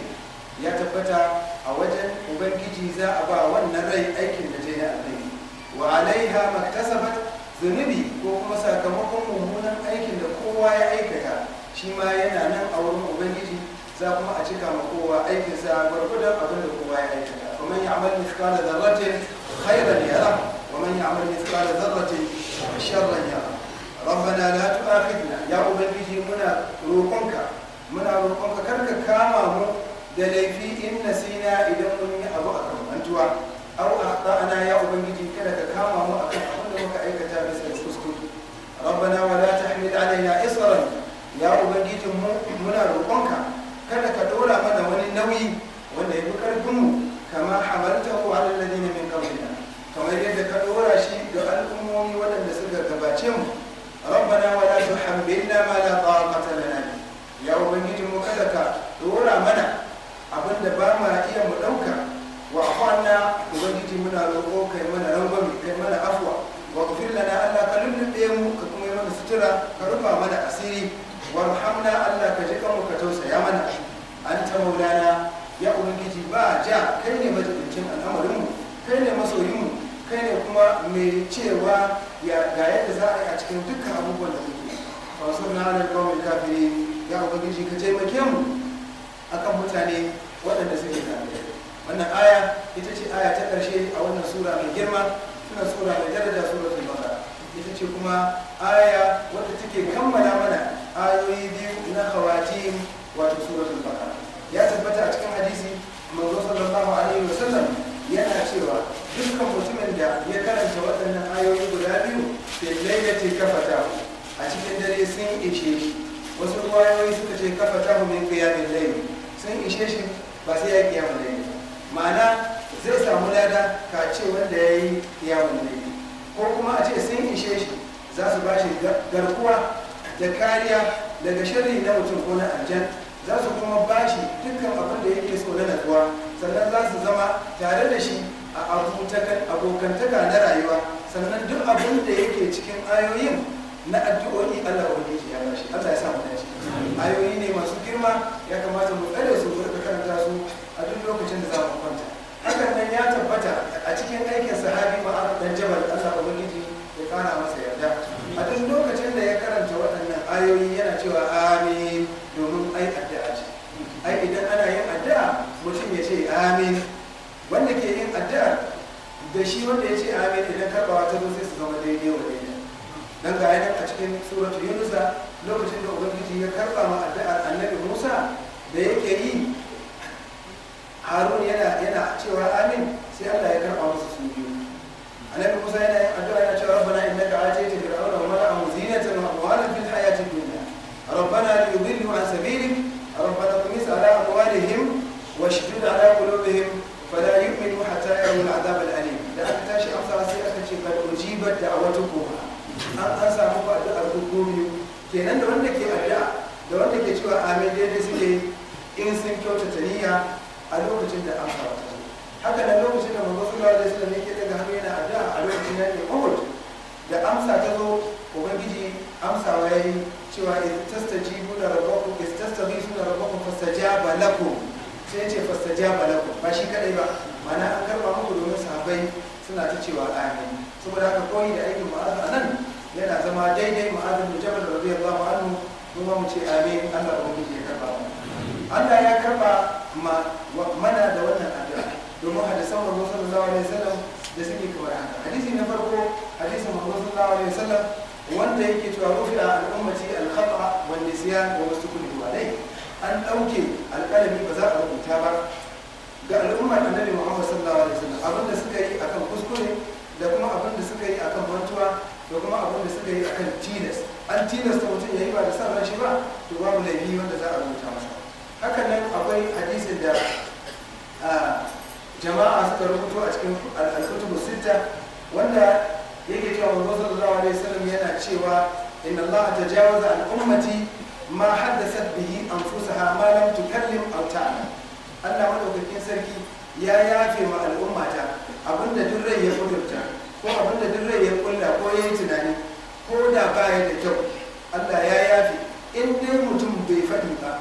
ya tabbata a wajen ubangiji za a ba wannan rai aikin da ta yi na alheri. Wa alaiha ma kasabat zunubi ko kuma sakamakon mummunan aikin da kowa ya aikata shi ma yana nan a wurin ubangiji za kuma a cika ma kowa aikinsa gwargwadon abin da kowa ya aikata. Wa man ya'mal mithqala dharratin khairan yara man ya'mal mithqala dharratin sharran yara rabbana la tu'akhidna ya ubangiji muna roƙonka muna roƙonka kar ka kama mu da laifi. In na sina idan mun yi abu a kan mantuwa a akhtana ya ubangiji kada ka kama mu akan abin da muka aikata bisa kuskure. Rabbana wala tahmil alaina isran. Ya ubangiji mu muna roƙonka kada ka dora mana wani nauyi wanda ya fi ƙarfin mu kama hamaltahu ala ladina min qablina. Kamar yadda ka dora shi ga al'ummomi waɗanda suka gabace mu rabbana wala tuhammilna ma la taqata lana bi ya ubangiji mu kada ka dora mana abin da ba ma iya mu ɗauka wa afanna ubangiji muna roƙo kai mana rangwame kai mana afwa wa ghfir lana Allah ka lullube mu ka kuma yi mana sutura ka rufa mana asiri warhamna Allah ka ji kanmu ka tausaya mana anta maulana ya ubangiji ba ja kai ne majibincin al'amarinmu kai ne masoyinmu kai ne kuma mai cewa ga yadda za a yi a cikin dukkan abubuwan da muke. Wasu na halar kawai kafiri ya ubangiji ka taimake mu akan mutane waɗanda suke kafirai wannan aya ita ce aya ta ƙarshe a wannan sura mai girma suna sura mai daraja suratul baqara. Ita ce kuma aya wadda take kammala mana ayoyi biyu na khawatim wato suratul baqara. Ya tabbata a cikin hadisi manzo sallallahu alaihi wasallam yana cewa dukkan mutumin da ya karanta waɗannan ayoyi guda biyu fil lailati kafatahu a cikin dare sun ishe shi. Wasu ruwayoyi suka ce kafatahu min qiyamil layl. Sun ishe shi ba sai ya kiyamul layl ma'ana zai samu lada ka ce wanda ya yi qiyamul layl. Ko kuma a ce sun ishe shi za su ba shi garkuwa da kariya daga sharri na mutum ko na aljan za su kuma ba shi dukkan abin da yake so na natsuwa. Sannan za su zama tare da shi a abokantaka na rayuwa. Sannan duk abin da yake cikin ayoyin na addu'o'i Allah ubangiji ya bashi. Allah ya sa mu dace. Ayoyi ne masu girma ya kamata mu tsare su mu karanta su a duk lokacin da za mu kwanta. Hakan nan ya tabbata a cikin aikin sahabi ma'ar dan jabal Allah ubangiji ya kara masa yarda. A duk lokacin da ya karanta waɗannan ayoyi yana cewa amin domin ai addu'a ce. Ai idan ana yin addu'a mutum ya ce amin. Wanda ke da shi wanda ya ce amin idan karbawa ta zo sai su zama daidai wa daidai. Dan ga yanan a cikin suratul yunus lokacin da ubangiji ya karɓa ma addu'ar annabi musa da yake yi harun yana yana cewa amin sai allah ya karɓa musu su biyu. Annabi musa yana yin addu'a yana cewa rabbana innaka atayta fir'auna wa mala'ahu zinatan wa amwalan fil hayati dunya. Rabbana liyudillu an sabilik rabbana tumis ala amwalihim ala qulubihim fala yu'minu hatta yaru al'adab al'alim da aka tashi amsa sai aka ce kad ujibat da'awatukum an an samu ba ku biyu. Kenan da wanda ke addu'a da wanda ke cewa amin daidai suke in sun kyautata niyya a lokacin da ta. Zo haka nan lokacin da manzo sallallahu alaihi wasallam yake daga hannu yana addu'a a lokacin da yake Uhud da amsa ta zo ubangiji amsawa yayi cewa in tastajibu da rabbakum istastaghisu da rabbakum fastajaba lakum. Sai ce fastajaba lakum. Ba shi kadai ba mana an karɓa muku domin sahabbai suna ta cewa amin. Saboda haka koyi da aikin ma'azu a nan yana zama daidai ma'azu bin jabal radiyallahu anhu mu ma mu ce amin Allah ubangiji ya karɓa mu. Allah ya karɓa mana da wannan addu'a. Domin hadisan Muhammad sallallahu alaihi wasallam da suke kamar haka. Hadisi na farko hadisin Muhammad sallallahu alaihi wasallam wanda yake cewa rufi'a al-ummati al-khata wa nisyan wa mastukulu alai an ɗauke alƙalami ba za a rubuta ba ga al'ummar annabi Muhammad sallallahu alaihi wasallam abin da suka yi akan kuskure da kuma abin da suka yi akan mantuwa da kuma abin da suka yi akan tilas. An tilasta mutum ya yi ba da sa ran shi ba to babu laifi wanda za a rubuta masa. Hakan nan akwai hadisin da jama'a suka rubuto a cikin al-kutubu sitta wanda yake cewa manzo sallallahu alaihi wasallam yana cewa inna Allah tajawaza an ummati ma haddathat bihi anfusaha ma lam tukallim aw ta'lam. Allah madaukakin sarki ya yafe ma al'ummata abin da duk rai ya kudurta ko abin da duk rai ya kulla ko ya yi tunani ko da baya da kyau Allah ya yafe. In dai mutum bai faɗi ba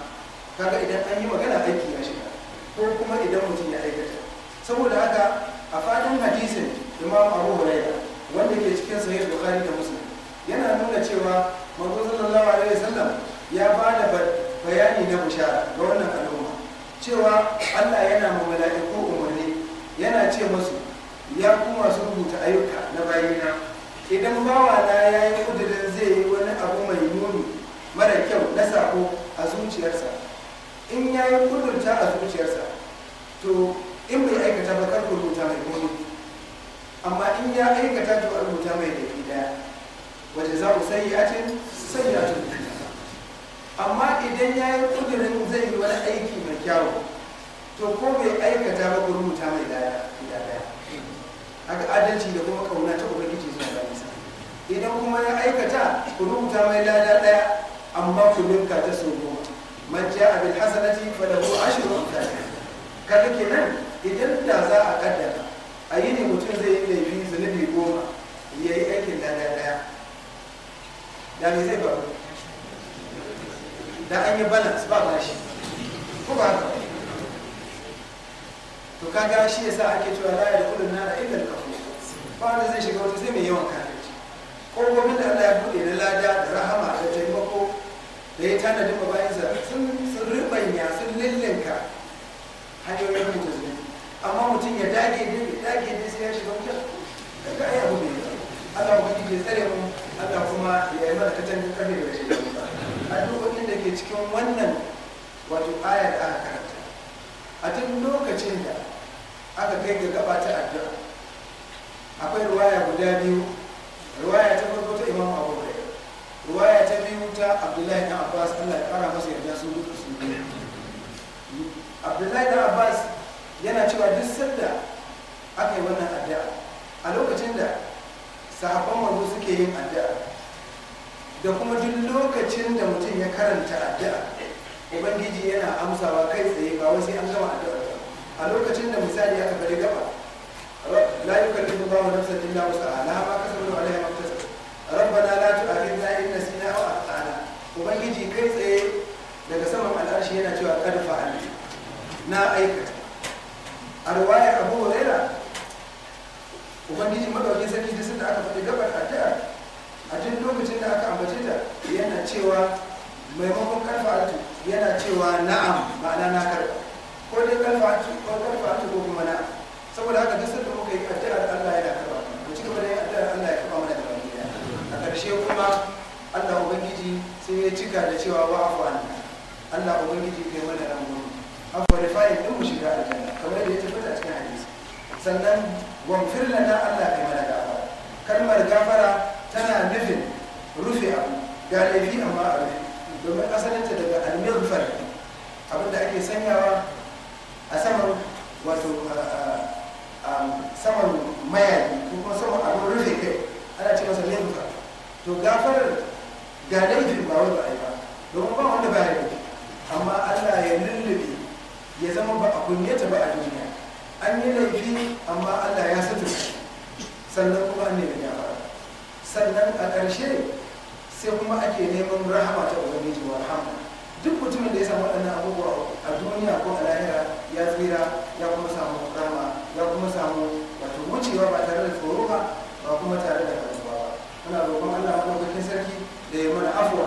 kaga idan an yi magana aiki ya shiga ko kuma idan mutum ya aikata. Saboda haka a faɗin hadisin imam abu huraira wanda ke cikin sahih bukhari da muslim yana nuna cewa manzo sallallahu alaihi wasallam ya ba da bayani na bushara ga wannan al'umma. Cewa Allah yana ma mala'iku umarni yana ce musu ya ku masu rubuta ayyuka na bayina idan bawa na ya yi kudirin zai yi wani abu mai nuni mara kyau na sako a zuciyarsa in ya yi kudurta a zuciyarsa to in bai aikata ba kar rubuta mai komi amma in ya aikata to a rubuta mai laifi ɗaya waje za ku sai ya ce sai ya amma idan ya yi kudirin zai yi wani aiki mai kyawu to ko bai aikata ba ku rubuta mai ɗaya ɗaya haka adalci da kuma ƙauna ta ubangiji zuwa ga nisa idan kuma ya aikata ku rubuta mai lada ɗaya amma ku linka ta sau goma. Man ja'a bil hasanati falahu ashru amsalha kaga kenan idan da za a kaddara a yi ne mutum zai yi laifi zunubi goma ya yi aikin lada ɗaya. Da me zai faru? Da an yi balance ba bashi. Ko ba haka to kaga shi yasa ake cewa la ya kullu nara illa al-kafur. Ba zai shiga wata sai mai yawan kafirci. Ko gobe da Allah ya buɗe na lada da rahama da taimako da ya tana da bayansa sun sun ribanya sun lillinka hanyoyin rubuta zunubi amma mutum ya dage ne ya dage ne sai ya shiga wuta. Abu ne Allah ubangiji ya tsare mu Allah kuma ya yi mana katangin ƙarfe da wuta addu'o'in da ke cikin wannan wato aya da aka karanta. A duk lokacin da aka kai ga gaba ta addu'a akwai ruwaya guda biyu. Ruwaya ta farko ta imam abu hurairah. Ruwaya ta biyu ta abdullahi dan abbas allah ya kara masa yarda su duka su biyu. Abdullahi dan abbas yana cewa duk sanda aka yi wannan addu'a a lokacin da sahabban manzo suke yin addu'a da kuma duk lokacin da mutum ya karanta addu'a ubangiji yana amsawa kai tsaye ba wai sai an gama addu'a a lokacin da misali aka bari gaba la yukallifu Allahu nafsan illa wus'aha laha ma kasabat wa alaiha ma kasabat rabbana la tu'akhidna in nasina aw akhtana. Ubangiji kai tsaye daga saman al'arshi yana cewa qad fa'altu na aikata. A riwayar Abu Huraira ubangiji madaukakin sarki da sun da aka faɗi gabar addu'a a duk lokacin da aka ambace ta yana cewa maimakon karfa'atu yana cewa na'am ma'ana na karɓa ko dai karfa'atu ko karfa'atu ko kuma na'am. Saboda haka duk sanda muka yi addu'ar Allah yana karɓa mu ci gaba da yin addu'ar Allah ya karɓa mana da baki ɗaya a ƙarshe kuma Allah ubangiji sai ya cika da cewa wa afu anna Allah ubangiji kai mana rangon afu da fa'in din mu shiga aljanna kamar yadda ya tabbata cikin hadisi. Sannan wamfir lana Allah kai mana gafara. Kalmar gafara tana nufin rufe abu ga laifi amma a rufe. Domin asalinta daga almirfar abin da ake sanyawa a saman wato saman mayaki ko kuma saman abin rufe kai ana ce masa mirfar to gafarar ga laifin ba wai ba a yi ba domin ba wanda ba ya amma allah ya lullube ya zama ba a kunyata ba a duniya. An yi laifi amma allah ya sutura sannan kuma an nemi gafara. Sannan a ƙarshe sai kuma ake neman rahama ta ubangiji wa rahama. Duk mutumin da ya samu waɗannan abubuwa a duniya ko a lahira ya tsira ya kuma samu rahama ya kuma samu wato wucewa ba tare da tsoro ba ba kuma tare da karatuwa ba. Muna roƙon Allah madaukakin sarki da ya mana afuwa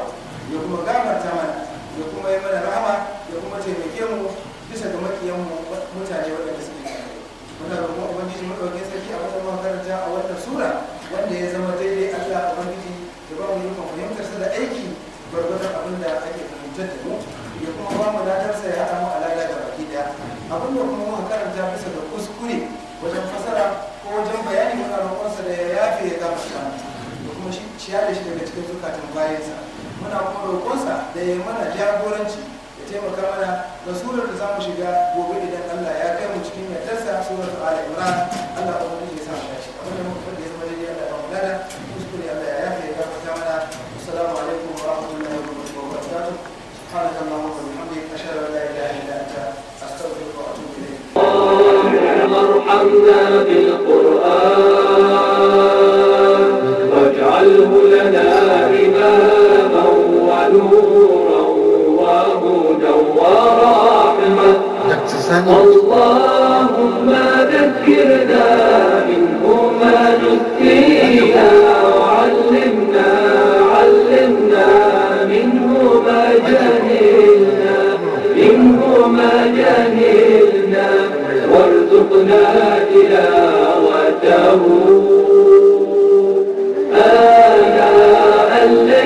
ya kuma gafarta mana ya kuma yi mana rahama ya kuma taimake mu bisa ga makiyanmu mutane waɗanda suke tare. Muna roƙon ubangiji madaukakin sarki a wannan makaranta a wannan sura wanda ya zama daidai Allah ubangiji ya ba mu yi fahimtar sa da aiki gwargwadon abin da ake fahimtar da mu ya kuma ba mu ladarsa ya haɗa mu da baki ɗaya abin da kuma muka karanta bisa ga kuskure wajen fasara ko wajen bayani muna roƙonsa da ya yafe ya gama shi da kuma shi da shi daga cikin zukatan bayansa muna kuma roƙonsa da ya mana jagoranci ya taimaka mana da surar da za mu shiga gobe idan Allah ya kai mu cikin yardarsa surar ala imran. Allah ubangiji ya sa mu dace. Abin da muka faɗi ya zama daidai Allah ba mu lada. ارحمنا بالقرآن. واجعله لنا إماما ونورا وهدى ورحمة. اللهم ذكرنا منه ما نسينا وعلمنا علمنا منه ما جهلنا منه ما جهلنا. وارزقنا تلاوته. آناء الليل